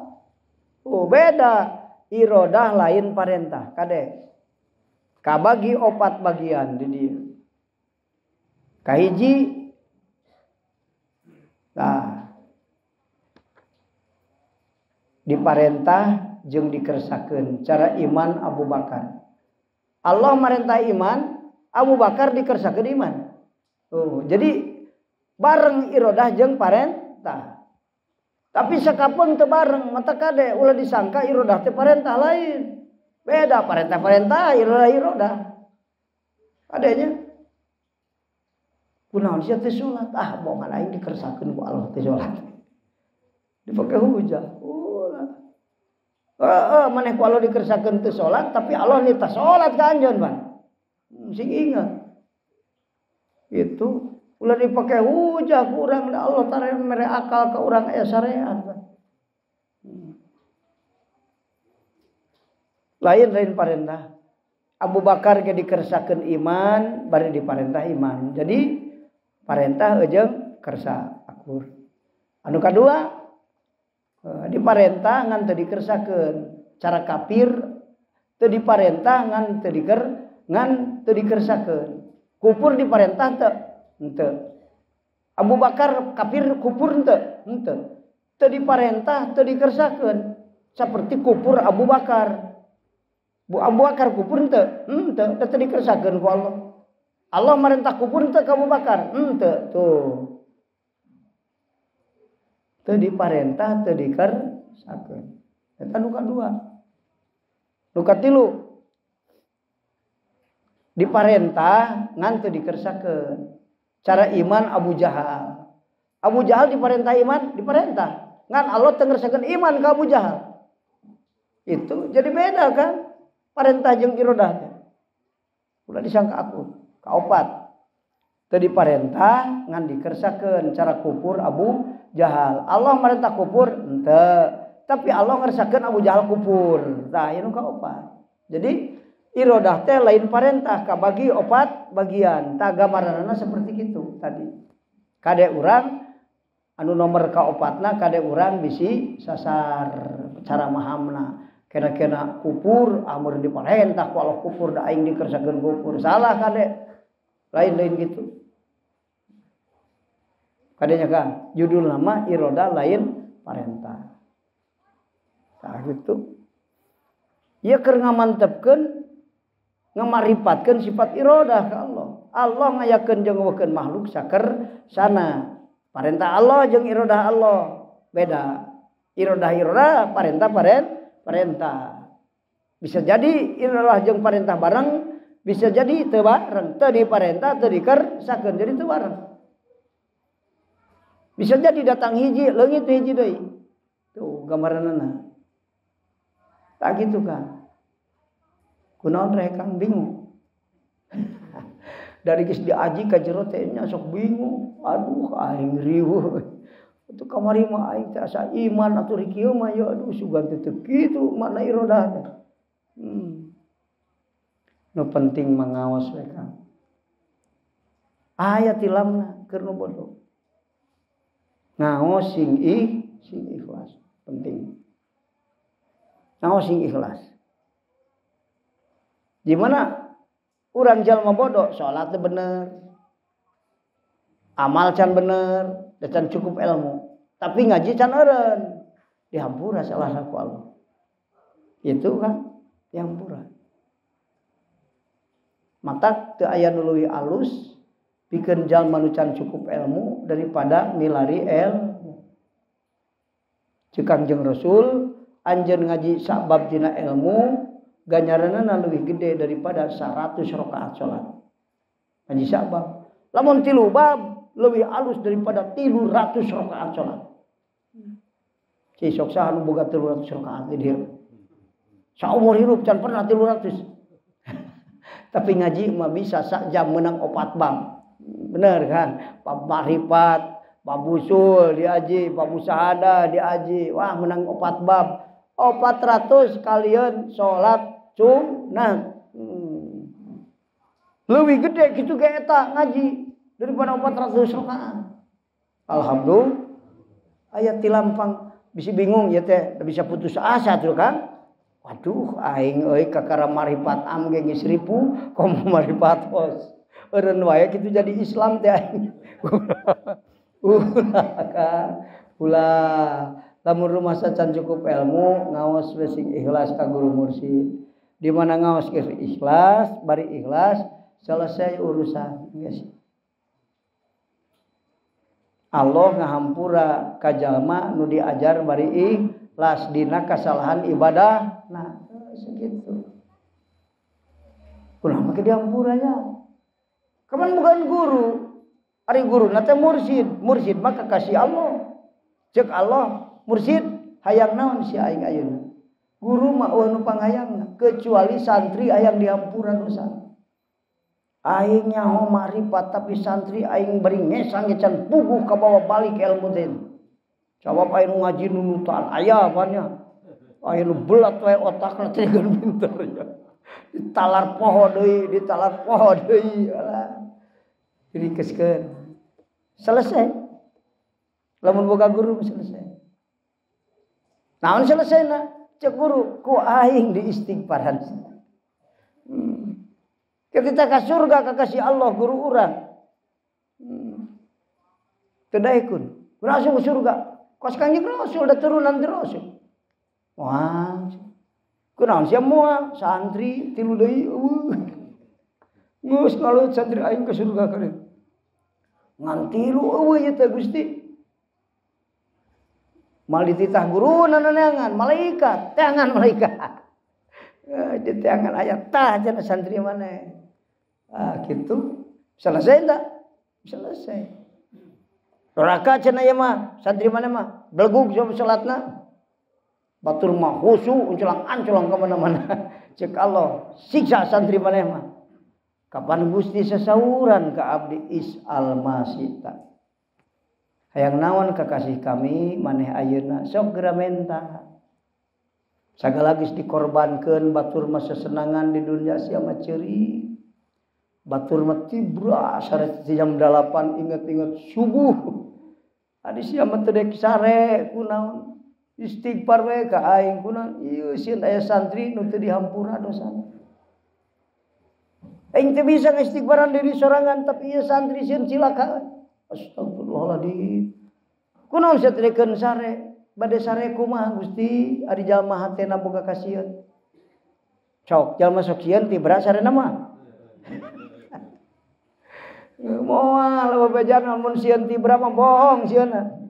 Oh beda. Irodah lain parentah kade? Kabagi opat bagian di dia. Kahiji? Nah. Diparentah jeng dikersakan cara iman Abu Bakar Allah merentah iman Abu Bakar dikersakan iman oh jadi bareng irodah jeng parentah tapi sekapun bareng mata kade ulah disangka irodah te parentah lain Beda perintah-perintah iroda-iroda. Adanya. Kunaon sia teh salat. Ah, bohongan aing dikersakeun ku Allah teh salat. Dipakai hujah. Ulah. Heeh, maneh ku Allah dikersakeun teh salat tapi Allah nita salat ka anjeun, Ban. Sing ingat. Itu ulah dipakai hujah kurang Allah tarik mere akal ke orang aya syariat. lain lain parentah Abu Bakar ke dikersakan iman bari diparentah iman jadi parentah ejeng kersa akur anu kedua diparentah ngan teu dikersakeun cara kafir teu diparentah ngan teu diker ngan teu dikersakeun. Kupur diparentah teu henteu. Abu Bakar kafir kupur henteu henteu. Teu diparentah teu dikersakeun seperti kupur Abu Bakar. Bu Abu Bakar kupur ente, ente, ente dikersakeun ku Allah. Allah merintah kubur ente kamu bakar ente tuh teu diparentah teu dikersakeun eta nu kadua nu katilu diparentah ngan teu dikersakeun cara iman Abu Jahal. Abu Jahal diparentah iman? Diparentah. Ngan Allah teu iman ke Abu Jahal. Itu jadi beda kan? Parentah jeung irodah udah disangka aku. Kaopat tadi parentah ngan dikersakeun cara kupur Abu Jahal. Allah merintah kupur ente. Tapi Allah ngersakeun Abu Jahal kupur nah ini kaopat. Jadi irodah teh lain parentah kabagi opat bagian. Tak gambaranana seperti itu tadi. Kade urang anu nomor kaopatna kade urang bisi sasar cara mahamna. Kena-kena kupur amur diparentah ku Allah kupur da aing dikersakeun kupur salah kade. Lain-lain gitu kadenya kan judul nama iroda lain parentah nah gitu. Ia keur ngamantepkeun ngamarifatkeun sifat iroda ke Allah. Allah ngayakeun jeung makhluk saker sana. Parentah Allah jeung iroda Allah. Beda. Iroda iroda parentah parent perintah bisa jadi inilah jeng perintah bareng bisa jadi teu bareng. Teu diparentah teu dikersakeun jadi teu bareng bisa jadi datang hiji leungit hiji deui tuh gambaranna tak gitu kan kunaon rek bingung. <laughs> Dari geus diaji ka jero teh sok bingung. Aduh aing riweuh. Itu kamari mah aing teh asa iman atuh kieu mah ya aduh sugan teu kitu mana irodah hmm. nu penting mengawas mereka ayat tilamna keur nu bodoh ngaos sing ih sing ikhlas. Penting. Ngaos sing ikhlas. Gimana orang jalma bodoh sholat bener. Amal can bener. Dan cukup ilmu. Tapi ngaji can eureun. Dihampura salah satu Allah. Itu kan dihampura. Mata teu aya nuluwi alus pikeun jalma nu can cukup ilmu daripada milari ilmu cekang jeung Rasul anjeun ngaji sabab dina ilmu ganjaranna lebih gede daripada 100 rakaat salat ngaji sabab lamun tilu bab lebih halus daripada tilu ratus rakaat sholat. Si sok anu boga tilu ratus rakaat di dia. Saumur hidup can pernah tilu ratus. <laughs> Tapi ngaji mah bisa sak jam menang opat bab. Bener kan? Bab marifat, bab usul diaji, bab musahada diaji. Wah menang opat bab. Opat ratus kalian sholat sunat. Hmm. Lebih gede gitu kayak eta ngaji daripada 400 rakaat. Alhamdulillah. Ayat tilampang bisa bingung ya teh, bisa putus asa tuh kan. Waduh, aing euy kakara marifat am ge geus <laughs> ribu, komo marifat hos. Eureun wae kitu jadi Islam teh. Ulah kan. Ulah lamun rumah sacan cukup ilmu ngawas besi ikhlas ka guru mursyid. Di mana ngawas ikhlas, bari ikhlas selesai urusan, guys. Allah ngahampura kajama nu diajar bari ikhlas dina kesalahan ibadah nah segitu ulah make dihampuranya kapan bukan guru. Ari guru nate mursid mursid maka kasih Allah. Cek Allah mursid hayang naon si aing ayeuna? Guru mah eueuh nu kecuali santri ayang dihampura dosa aing nyaho marifat tapi santri aing beri ngesang can puguh ke bawah balik ilmu teh. Jawab aing ngaji nunutan aya apanya? Aing belat wae otakna teh gan pinter ya ditalar poho deui ditalar poho deui. Jadi keskeun selesai lamun boga guru selesai naon selesai na cek guru ku aing di istighfaran hmm. Ketika ke surga kekasih Allah guru orang. Hmm. Kedaikun. Rasul surga. Kos kanjeng Rasul da turunan di Rasul. Wah. Kunaon sia moal santri tilu deui. Ngus ngalut santri aing ke surga kene. Nganti lu eueuh ya teh Gusti. Mal dititah guru neneangan malaikat, tangan malaikat. <laughs> Di tangan ayat tah cenah santri mana. Ah gitu. Selesai enggak? Selesai. Raka cenah ya mah, santri mana mah? Belgug sama salatna. Batur mah husu unculang anculang ke mana-mana. <laughs> Cek Allah siksa santri mana mah. Kapan Gusti sesauran ke Abdi? Is almasita. Hayang naon kekasih kami maneh ayeuna? Sok geramenta. Sagala geus dikorbankeun batur mah sesenangan di dunia sia mah ceuri. Batur mah tibra sare jam 8 inget-inget subuh. Adi sia mah teu sare kunaon? Istighfar we ka aing kunaon? Ieu sieun aya santri nu teu dihampura dosana. Teu bisa istighfaran diri sorangan tapi ieu santri sieun cilaka astagfirullahaladzim. Kunaon satrekeun sare? Bade sare kumaha Gusti? Ari jalma hatena boga kasieun cok jalma sok sieun ti beras sare nama <laughs> moal babajan mun sieun ti mah bohong sieunna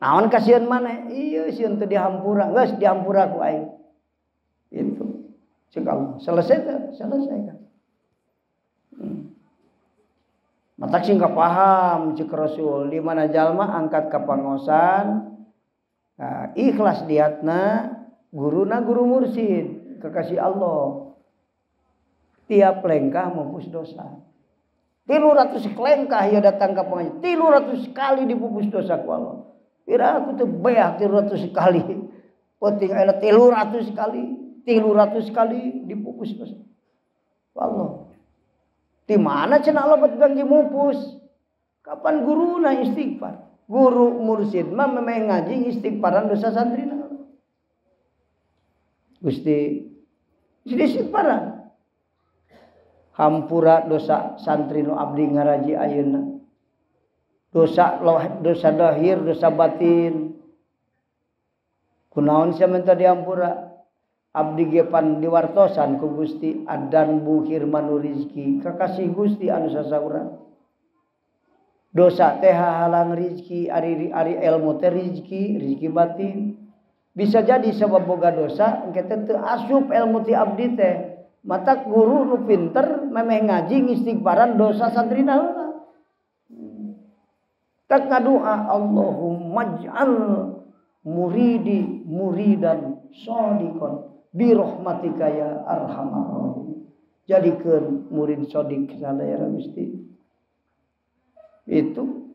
Naon kasihan mana? Iya sieun teu dihampura, geus dihampura ku aing. Itu. Cek selesai tuh, selesai kan. Hmm. Mata sing paham cek Rasul di mana jalma angkat ke pangosan nah, ikhlas diatna guruna guru mursid kekasih Allah tiap lengkah mempus dosa tilu ratus lengkah ia datang ke pengajian tilu ratus kali dipupus dosa ku Allah Kira aku tuh banyak tilu ratus kali. Penting ada tilu ratus kali. Tilu ratus kali dipupus. Allah. Di mana cina Allah buat ganti mupus? Kapan guru na istighfar? Guru mursid mah memang ngaji istighfaran dosa santri na. Gusti jadi istighfaran. Hampura dosa santri nu abdi ngaraji ayeuna dosa dosa dahir dosa batin kunaon sia minta diampura abdi gepan diwartosan ku Gusti adan buhir manu rizki. Kakasih Gusti anu sasaura dosa teh halang rizki ari ari ilmu teh rizki rizki batin. Bisa jadi sebab boga dosa engke teu asup ilmu ti abdi teh. Mata guru nu pinter memeh ngaji istighfaran dosa santrina tak ngadua Allahumma ja'al muridi muridan sodikon birahmatika ya arhamar rahim. Jadikan murid sodik sadaya Gusti. Itu.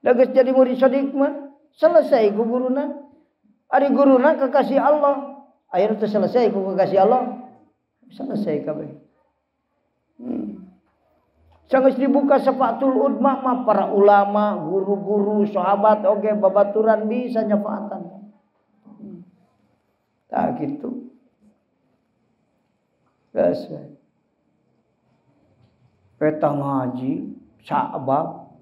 Dagus jadi murid sodik mah selesai ku guruna ari guruna kekasih Allah. Akhirnya selesai ku kekasih Allah. Selesai kabeh. Hmm. Sangat dibuka sepatul udmah mah para ulama, guru-guru, sahabat oke okay, babaturan bisa nyafaatan. Tak gitu. Biasa. Peta ngaji, sabab,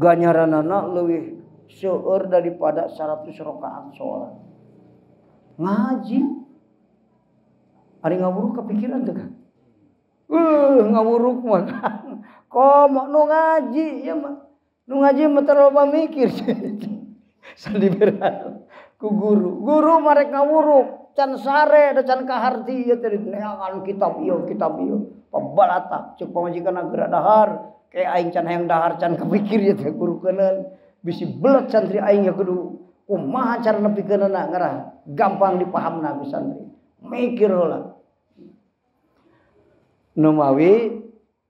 ganyaran anak lebih seueur daripada 100 rakaat sholat. Ngaji. Hari ngaburu kepikiran tuh kan? Uh, ngawuruk mah <laughs> kan. Komo ngaji ya mah. Nu ngaji mah terlalu mikir. <laughs> Sandi berat ku guru. Guru marek ngawuruk can sare da can kaharti ya tadi neangan kitab ieu kitab ieu. Pabalata cek pamajikan geura dahar kayak aing can hayang dahar can kepikir ya teh guru keuneuan. Bisi belet santri aing ya kudu kumaha cara nepikeunana ngarah gampang dipahamna ku santri. Mikir heula. Numawi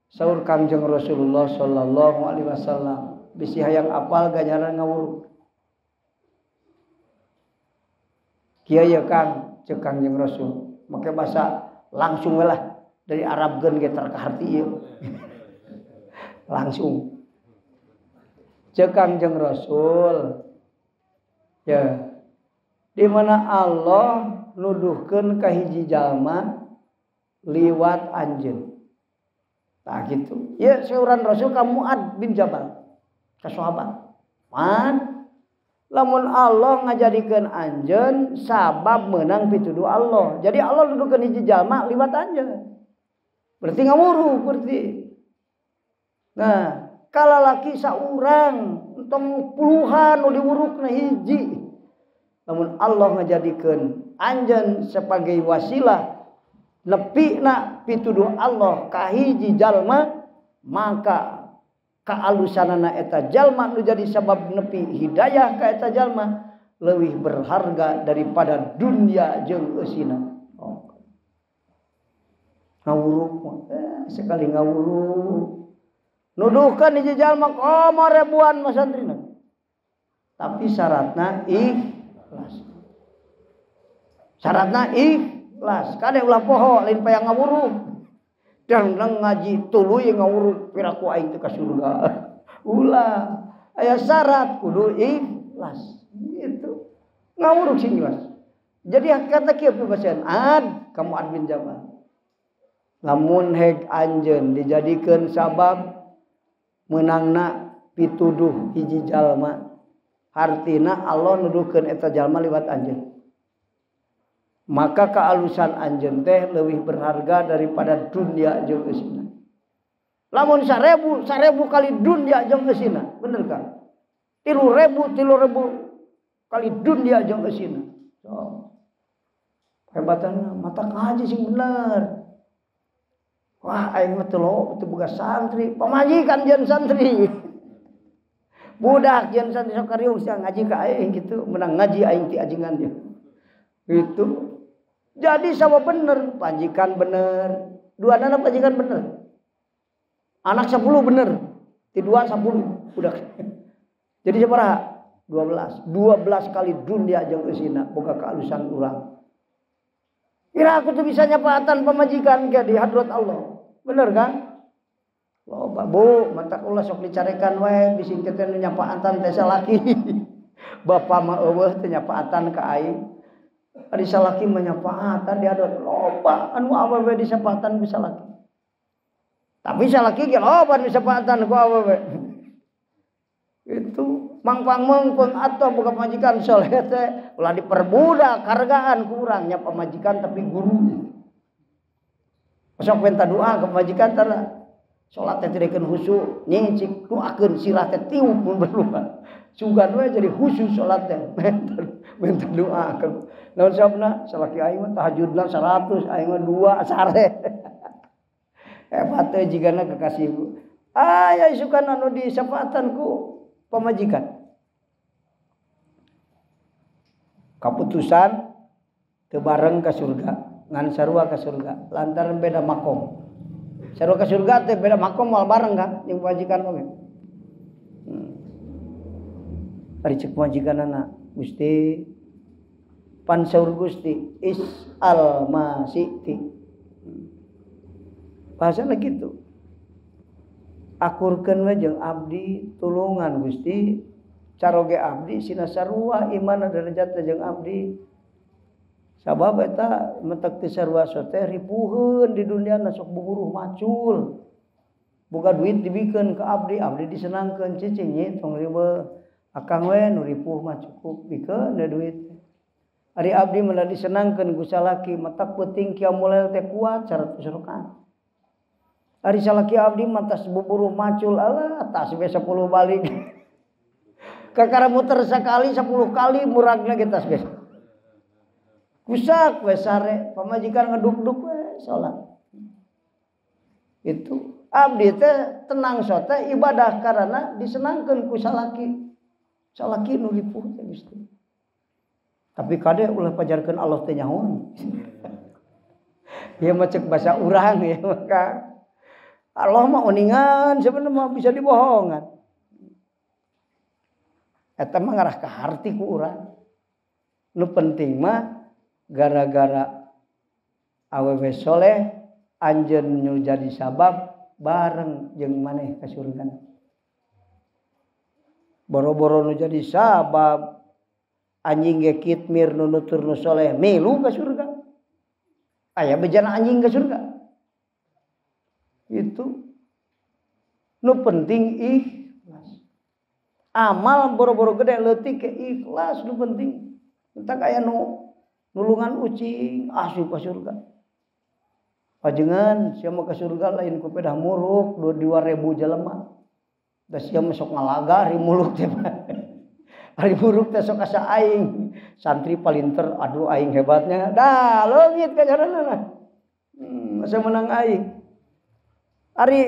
sahur Kangjeng Rasulullah sallallahu alaihi wasallam bisi hayang apal ganjaran ngawuruk. Kiai ya Kang cek Kangjeng Rasul make bahasa langsung lah dari Arab gen ge terkaharti <laughs> langsung. Cek Kangjeng Rasul ya di mana Allah nuduhkeun ka hiji jalma liwat anjen. Nah gitu. Ya seuran Rasul kamu ad bin Jabal. Ke sahabat. Man. Lamun Allah ngajadikan anjen sabab menang pituduh Allah. Jadi Allah dudukkan hiji jalma liwat anjen berarti ngawuru berarti. Nah kalau laki seorang entong puluhan nu diurukna hiji. Namun Allah ngajadikan anjen sebagai wasilah nak pituduh Allah kahiji jalma maka kealusanana eta jalma nu jadi sebab nepi hidayah ka eta jalma lebih berharga daripada dunia jeung eusina. Oh. ngawuruk eh, sekali ngawuruk. Nuduhkan hiji jalma komo ribuan masantrina tapi syaratna ikhlas. Syaratna ikhlas. Kade ulah poho lain payah ngawuruk dan ngaji tuluy ngawuruk piraku aing ka surga. <laughs> Ulah aya syarat kudu ikhlas. Gitu. Ngawuruk sing jelas jadi hakikatna kieu pibasian ad kamu admin jamaah lamun heg anjeun dijadikeun sabab menangna pituduh hiji jalma. Artina Allah nuduhkeun eta jalma liwat anjeun maka kealusan anjen teh lebih berharga daripada dunia jeung eusina lamun sarebu sarebu kali dunia jeung eusina bener kan tilu rebu tilu rebu kali dunia jeung eusina so. hebatana mata kaji sing bener. Wah aing mah teu teu boga santri. Pamajikan jeung santri. <laughs> Budak jeung santri sok kariung ngaji ka aing gitu menang ngaji aing ti ajingan dia. Itu jadi sama bener, panjikan bener. Dua anak panjikan bener. Anak sepuluh bener. Di dua sepuluh. Udah. Jadi seberapa? Dua belas. Dua belas kali dunia jeng usina. Buka kealusan kurang. Kira aku tuh bisa nyapatan pemajikan ke di hadrat Allah. Bener kan? Loh, bu, mata Allah sok dicarikan wae bising kita nyapaatan tesa laki. <laughs> Bapak mah eueuh teh nyapaatan ke aing. Ari salaki menyapaatan dia ada loba anu awewe di sapatan bisa laki. Tapi salaki ge loba di sapatan ku awewe. Itu mangpang mengpeng atau buka majikan soleh teh ulah diperbudak hargaan kurangnya pemajikan tapi guru. Sok minta doa ke majikan tara salat teh tidak khusyuk nyicik doakeun sirah teh tiup mun berlupa. Sugan we jadi khusyuk salat teh. <laughs> minta doa ke. Naon sabna? Salaki aing mah tahajudna 100 aing mah 2 sare. <laughs> Hebat teh jigana kekasih aya isukan anu di sapatan ku pamajikan. Kaputusan bareng ke surga. Ngan sarua ke surga. Lantaran beda makom. Sarua ke surga teh beda makom mal bareng kan jeung pamajikan mah kewajikan anak. Gusti pansaur Gusti is al masiti bahasana gitu akurkan wajeng abdi tulungan Gusti. Caroge abdi sinasarua iman derajat jeung abdi. Sabab eta mentekti sarua sote ripuheun di dunia nasok buburuh macul. Buka duit dibikin ke abdi abdi disenangkan cicingnya tong ribe akang we nu mah cukup bikeun da duit Ari abdi malah disenangkan gusalaki matak peting kia mulai teh kuat cara tusurukan. Ari salaki abdi mata buburu macul Allah tas be 10 balik. <laughs> Kakara muter sekali 10 kali muragna kita be. Kusak we sare pamajikan ngeduk-duk we salat. Itu abdi teh tenang sote ibadah karena disenangkan ku salaki. Salaki nu ripuh teh Gusti. Tapi kade ulah pajarkan Allah teh nyahoan. Dia <laughs> macek bahasa urang ya maka Allah mah uningan sebenarnya bisa dibohongan. Eta mah ngarah ke harti ku urang. Nu penting mah gara-gara awewe soleh anjeun nu jadi sabab bareng jeung maneh ka surga. Boro-boro nu jadi sabab. Anjing ge kitmir nu nutur nu soleh milu ke surga. Aya bejana anjing ke surga. Itu nu penting ikhlas. Amal boro-boro gede letik ke ikhlas nu penting. Entah kayak nu nulungan ucing asup ke surga. Pajengan siapa ke surga lain ku pedah muruk dua dua ribu jelema dah siapa masuk ngalaga hari muluk teh hari <laughs> muruk teh sok asa aing. Santri paling ter aduh aing hebatnya. Dah leungit ka jaranana hmm, masa menang aing. Hari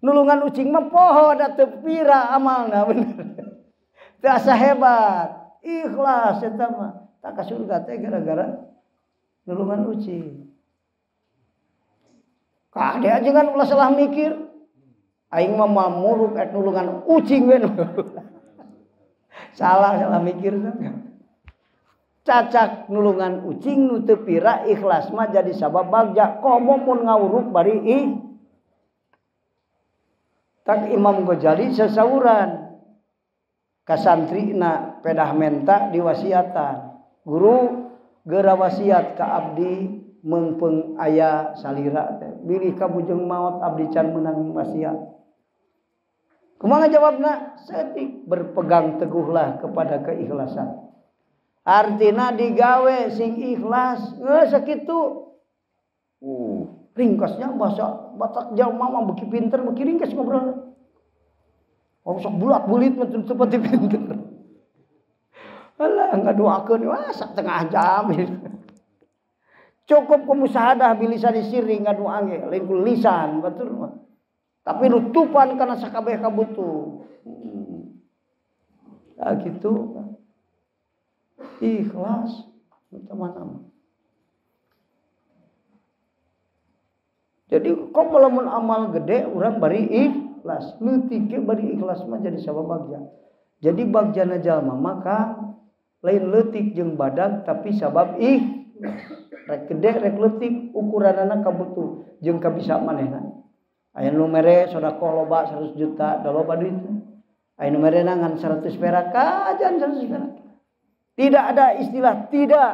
nulungan ucing mah poho da tepira amalna <laughs> bener. Asa hebat. Ikhlas eta mah tak ka surga teh gara-gara nulungan ucing. Kade aja kan ulah salah mikir aing mah mal muruk et nulungan ucing we salah salah mikir cacak nulungan ucing nu teu pira ikhlas mah jadi sabab bagja. Komo pun ngawuruk bari ih tak Imam Ghazali sesauran. Kasantrina pedah menta diwasiatan. Guru gera wasiat ka abdi mengpeng ayah salira teh. Bilih kabujeng maut abdi can menang wasiat. Kumaha jawabna setik berpegang teguhlah kepada keikhlasan artina digawe sing ikhlas geus sakitu uh ringkasnya bahasa Batak Jawa mama beki pinter beki ringkas ngobrol. Oh sok bulat bulit macam seperti pinter. Alah nggak doakan wah setengah jam. Cukup kemusahadah bilisan siri nggak nge, lain lisan betul mah. Tapi nutupan karena sakabeh kabutu. Hmm. Ya gitu. Ikhlas teman-teman. jadi kok melamun amal gede orang bari ikhlas letike bari ikhlas mah jadi sabab bagja jadi bagjana jalma maka lain letik jeung badan tapi sabab ih rek gede rek letik ukuranana kabutuh jeung kabisa manehna aya nu mere sedekah loba 100 juta da loba duit. Aya nu mere ngan 100 perak kajan 100 perak. Tidak ada istilah tidak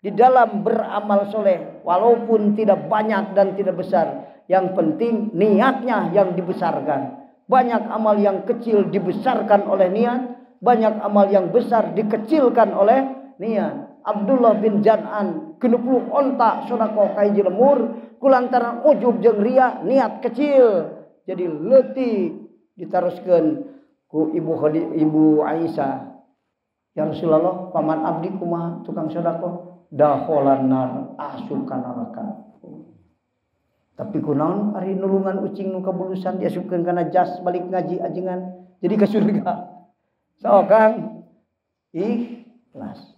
di dalam beramal soleh walaupun tidak banyak dan tidak besar. Yang penting niatnya yang dibesarkan. Banyak amal yang kecil dibesarkan oleh niat banyak amal yang besar dikecilkan oleh niat Abdullah bin Jan'an genepuluh onta sodako kai lemur kulantaran ujub jeng ria niat kecil. Jadi letih ditaruskan ku ibu ibu Aisyah. Ya Rasulullah paman abdi kumah tukang sodako daholan nar asup ka neraka. Tapi kunaon hari nulungan ucing nu kabulusan diasupkeun kana jas balik ngaji ajengan jadi ke surga. <laughs> So kang. Ikhlas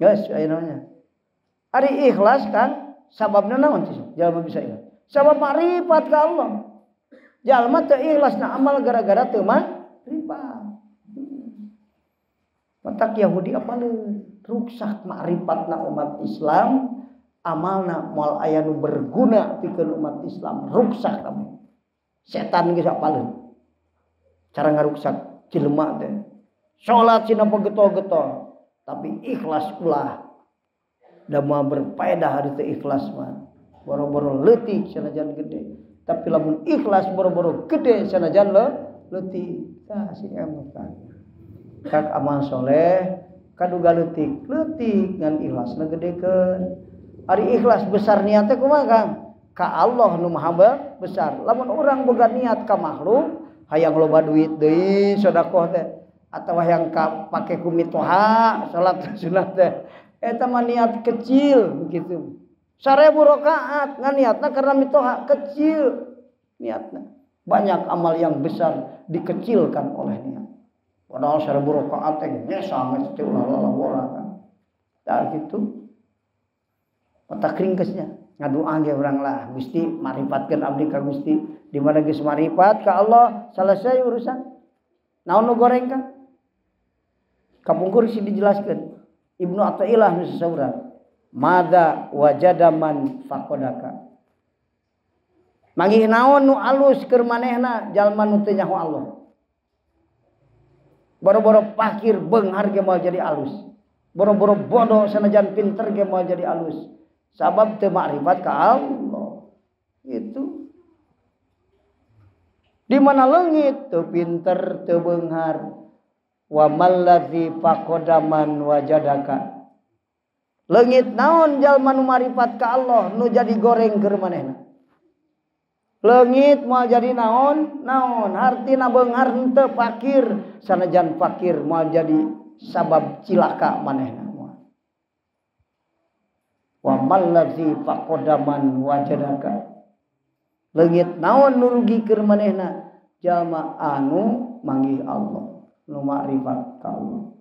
guys aya namanya ari ikhlas kan sababna naon sih jalma bisa ikhlas sabab marifat ka Allah jalma teu ikhlasna amal gara-gara teu mah Matak Yahudi apa lu? Ruksak ma'rifatna umat Islam. Amalna mal ayanu berguna pikeun umat Islam. Ruksak kamu. Setan geus apaleun. Cara ngaruksak jelema teh. Salat cina geto-geto. Tapi ikhlas ulah. Da mau berfaedah hari teh ikhlas mah. Boro-boro letik sanajan gede. Tapi lamun ikhlas boro-boro gede sanajan le letik. Tah sing emukan kak amal soleh kaduga letik letik ngan ikhlas gedekeun hari ikhlas besar niatnya kumaha kang ka Allah nu maha besar lamun orang boga niat ka makhluk hayang loba duit deui sedekah teh atau yang ka pake kumitoha salat <laughs> sunat teh eta mah niat kecil begitu sarebu rakaat ngan niatna karena mitoha kecil niatna banyak amal yang besar dikecilkan oleh niat Padahal seribu rakaat teh nyesa mesti ulah ulah kan. Tak gitu. Otak ringkesnya ngadoa ge urang lah Gusti marifatkeun abdi ka Gusti di mana geus marifat ka Allah selesai urusan. Naon nu goreng kan? Kapungkur sih dijelaskan. Ibnu Athaillah nu sasaurang. Mada wajada man faqadaka. Mangih naon nu alus keur manehna jalma nu teu nyaho Allah boro-boro pakir benghar ge mau jadi alus boro-boro bodoh sanajan pinter ge mau jadi alus sabab teu makrifat ka Allah itu di mana langit teu pinter teu beunghar wa malladzi faqadaman wajadaka. Langit naon jalma nu marifat ka Allah nu jadi goreng keur manehna? Langit mau jadi naon? Naon? Hartina beunghar henteu fakir sanajan fakir mau jadi sabab cilaka manehna wa mallazi faqadaman wajadaka. Legit naon nurugi keur manehna? Jalma anu manggih Allah nu makrifat ka Allah.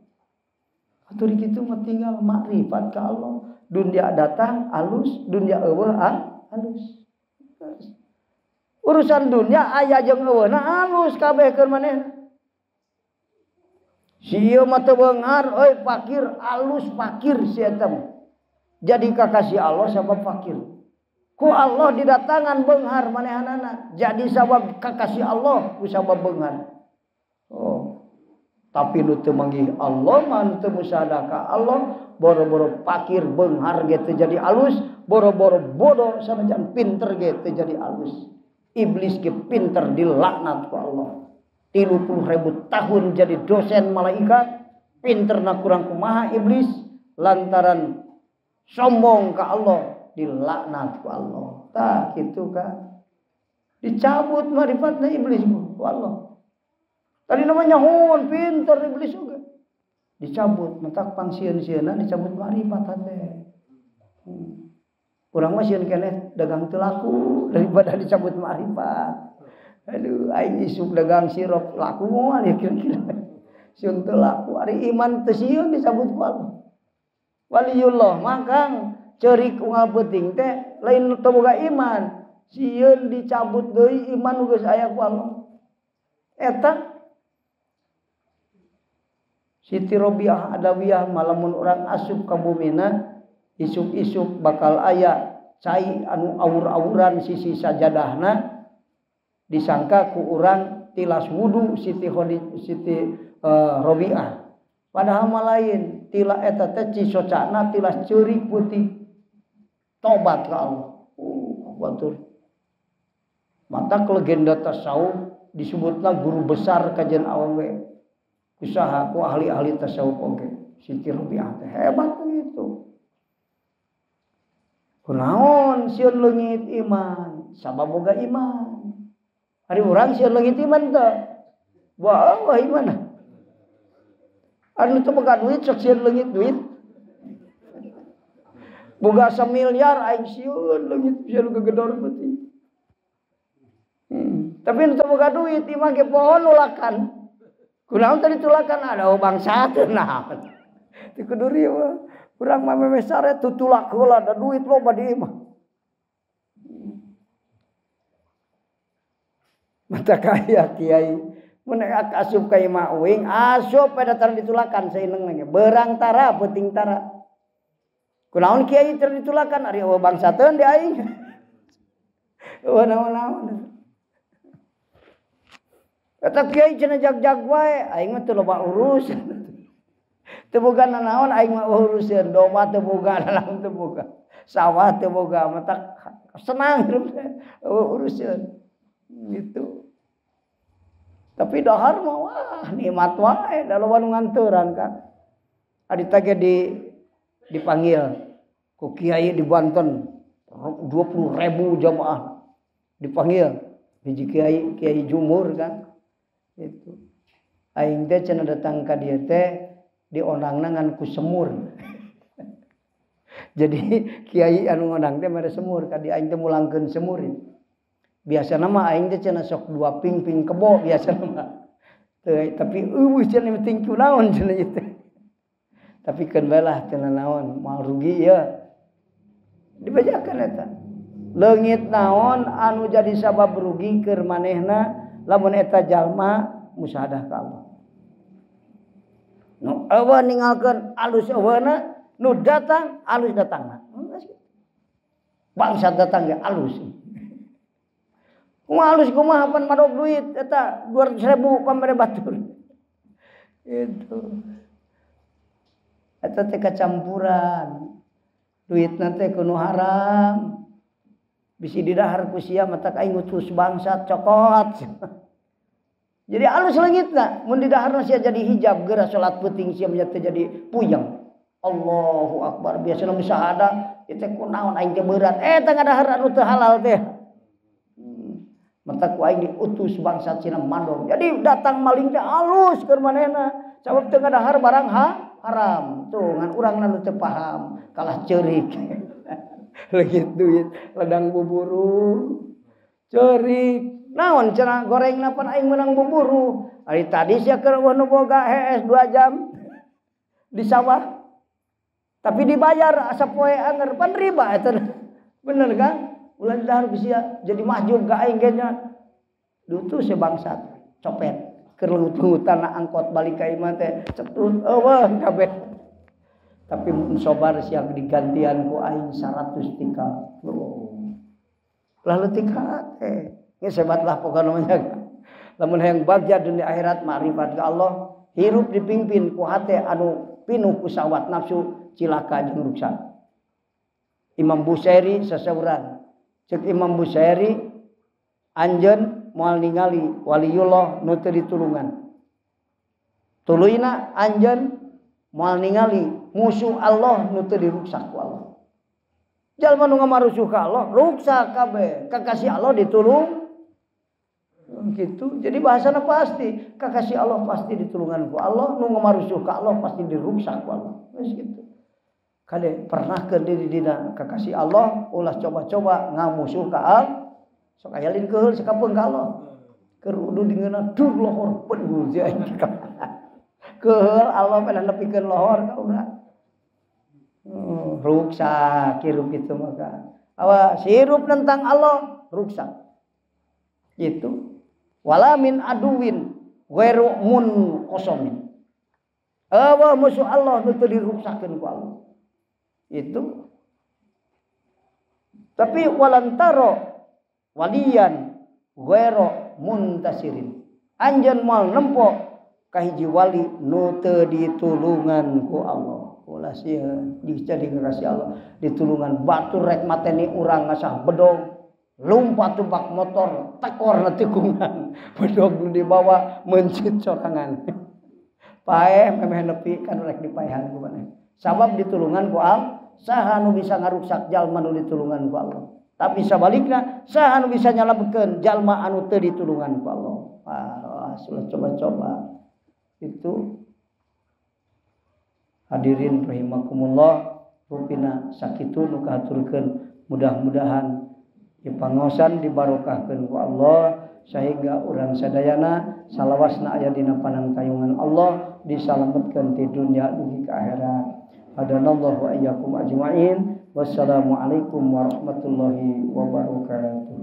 Atur kitu mah tinggal makrifat ka Allah. Dunia datang alus dunia eueuh ah, alus urusan dunia aya jeung eueuna alus kabeh keur manehna Sieu mah teu beunghar euy fakir alus fakir si eta jadi kakasih Allah sabab fakir. Ku Allah didatangan beunghar manehanana jadi sabab kakasih Allah ku sabab beunghar oh tapi nu teu manggih Allah man teu musadaka Allah boro-boro fakir beunghar ge teu jadi alus boro-boro bodoh sanajan pinter ge teu jadi alus. Iblis ge pinter dilaknat ku Allah. Tilu puluh ribu tahun jadi dosen malaikat pinter nak kurang kumaha iblis lantaran sombong ke Allah dilaknat ku Allah. Tak gitu kan dicabut marifatnya iblis ku Allah tadi namanya hon pinter iblis juga dicabut mentak pangsian siana dicabut marifat hati hmm. kurang masih kene dagang telaku <laughs> daripada dicabut marifat aduh aing isuk dagang sirop laku moal ya kira-kira. Siun teu laku ari iman teu sieun disebut ku Allah. Waliullah makang cerik unggal penting teh lain teu boga iman. Sieun dicabut deui iman geus aya ku Allah. Eta Siti Robiah Adawiyah malamun orang asup ka bumina isuk-isuk bakal aya cai anu awur-awuran sisi sajadahna disangka ku orang tilas wudu Siti Khodi Siti uh, Robiah. Padahal mah lain tila eta teh cisocana tilas ceurik putih. Tobat ke Allah. Uh batur mata legenda tasawuf disebutlah guru besar kajian awewe usaha ku ahli-ahli tasawuf oke Siti Robiah teh hebat gitu kunaon sieun leungit iman sabab boga iman Hari orang sih lagi timan tuh. Wah, wah gimana? Anu tuh bukan duit, sok sih lagi duit. Boga miliar aing sieun leungit lu kegedor putih. Hmm. Tapi itu boga duit imah ke pohon ulakan. Kunaon tadi tulakan? Ada bangsa <laughs> teu naon. Ti kuduri mah urang mah memes sare tutulak heula ada duit loba di imah. <laughs> mata kaya kiai menek asup kai mauing asup pada tar ditulakan saineng nanya. Berang tara penting tara. Kunaon kiai tar ditulakan? Ari eueuh bangsa teu di aing. <laughs> Naon-naon Kata kiai cenah jag-jag wae. Aing mah loba urus. <laughs> Teu boga naon aing mah urusan domba teu boga <laughs> naon teu sawah teu mata senang urusan gitu. Tapi dahar mah wah nikmat wae. Da loba nu nganturan kan. Adi tage di dipanggil ku kiai di Banten. 20 ribu jamaah dipanggil. Hiji kiai kiai jumur kan itu aing teh cenah datang ka dia teh diondangna ngan ku semur. <laughs> Jadi kiai anu ngonang teh mere semur ka di aing teh mulangkeun semur. Biasa nama aing teh cenah sok dua ping ping kebo biasa nama. Teh tapi eueuh cenah penting naon cenah itu tapi kan balah cenah naon mau rugi ya. Dibajakan eta. Leungit naon anu jadi sabab rugi keur manehna lamun eta jalma musyahadah ka Allah nu eueuh ninggalkeun alus eueuhna nu datang alus datangna bangsa datang ge alus Kumalus kumaha pan madok duit eta 200 ribu pamere batur. <laughs> Itu. Eta teh kacampuran. Duit nanti kuno haram. bisi didahar kusia mata aing utus bangsa cokot. <laughs> Jadi alus langitna mun didaharna sia jadi hijab geura salat penting sia nya jadi puyeng. Allahu akbar. Biasana bisa ada itu kunaon aing teh berat. Eh tengah dahar anu teu halal teh. Hmm. Mata ku aing diutus bangsa Cina mandor. Jadi datang maling teh alus keur manehna. Sabab tengah dahar barang ha haram. Tuh ngan urang nu teu paham. Kalah ceurik <laughs> <laughs> lagi duit ledang buburu ceurik naon cenah goreng napan aing menang buburu hari tadi sia keur nu boga HS 2 jam di sawah tapi dibayar asa poe anger pan riba eta. <laughs> Bener kan? Ulah dahar bisa jadi maju ka aing ge nya. Dutu sebangsa copet keur lututan angkot balik ka teh cetut eueuh kabeh. Tapi sobar siap digantian ku aing 100 tika. Lalu tika teh. Ini sebatlah pokoknya namanya. Lamun yang bagja dunia akhirat makrifat ke Allah, hirup dipimpin ku hate anu pinuh kusawat nafsu cilaka jeung Imam Busairi seseuran cek Imam Busairi anjen moal ningali waliullah nu teu ditulungan tuluina anjen moal ningali musuh Allah nu teu diruksak ku Allah. Jalma nu ngamarusuh ka Allah ruksak kabeh. Kakasih Allah ditulung. Gitu. Jadi bahasanya pasti kakasih Allah pasti ditulungan ku Allah nu ngamarusuh ka Allah pasti diruksak ku Allah. Gitu. Kade pernah ke diri dina kekasih Allah ulah coba-coba ngamusuh ka al sok ayalin keheul sakapeung ka Allah. Keur udu dingeuna dur lohor penuh je keheul Allah pada nepikeun lohor ka urang hmm, ruksak kirup itu maka. Awa sirup tentang Allah ruksak itu wala min aduwin ghairu mun kosomin. Awa musuh Allah nu teu ku Allah. Itu. Tapi walantaro walian guero muntasirin anjan mal nempo kahiji wali nu teu ditulungan ku Allah ulah sia dijadi ngerasi Allah. Ditulungan batu rek mateni urang ngasah bedog. Lompat tubak motor tekor na tikungan <laughs> bedog nu dibawa mencit sorangan. <laughs> Pae memeh nepi kan rek dipaehan ku maneh sabab ditulungan ku Allah saha nu bisa ngaruksak jalma nu ditulungan ku Allah. Tapi sebaliknya saha nu bisa nyalametkeun jalma anu teu ditulungan ku Allah ah coba-coba itu hadirin rahimakumullah rupina sakitu nu kahaturkeun mudah-mudahan dipangosan dibarokahkeun ku Allah sehingga orang sadayana salawasna aya dina panang tayungan Allah disalametkeun di dunia dugi ke akhirat. Hadanallahu ayyakum ajma'in. Wassalamu alaikum warahmatullahi wabarakatuh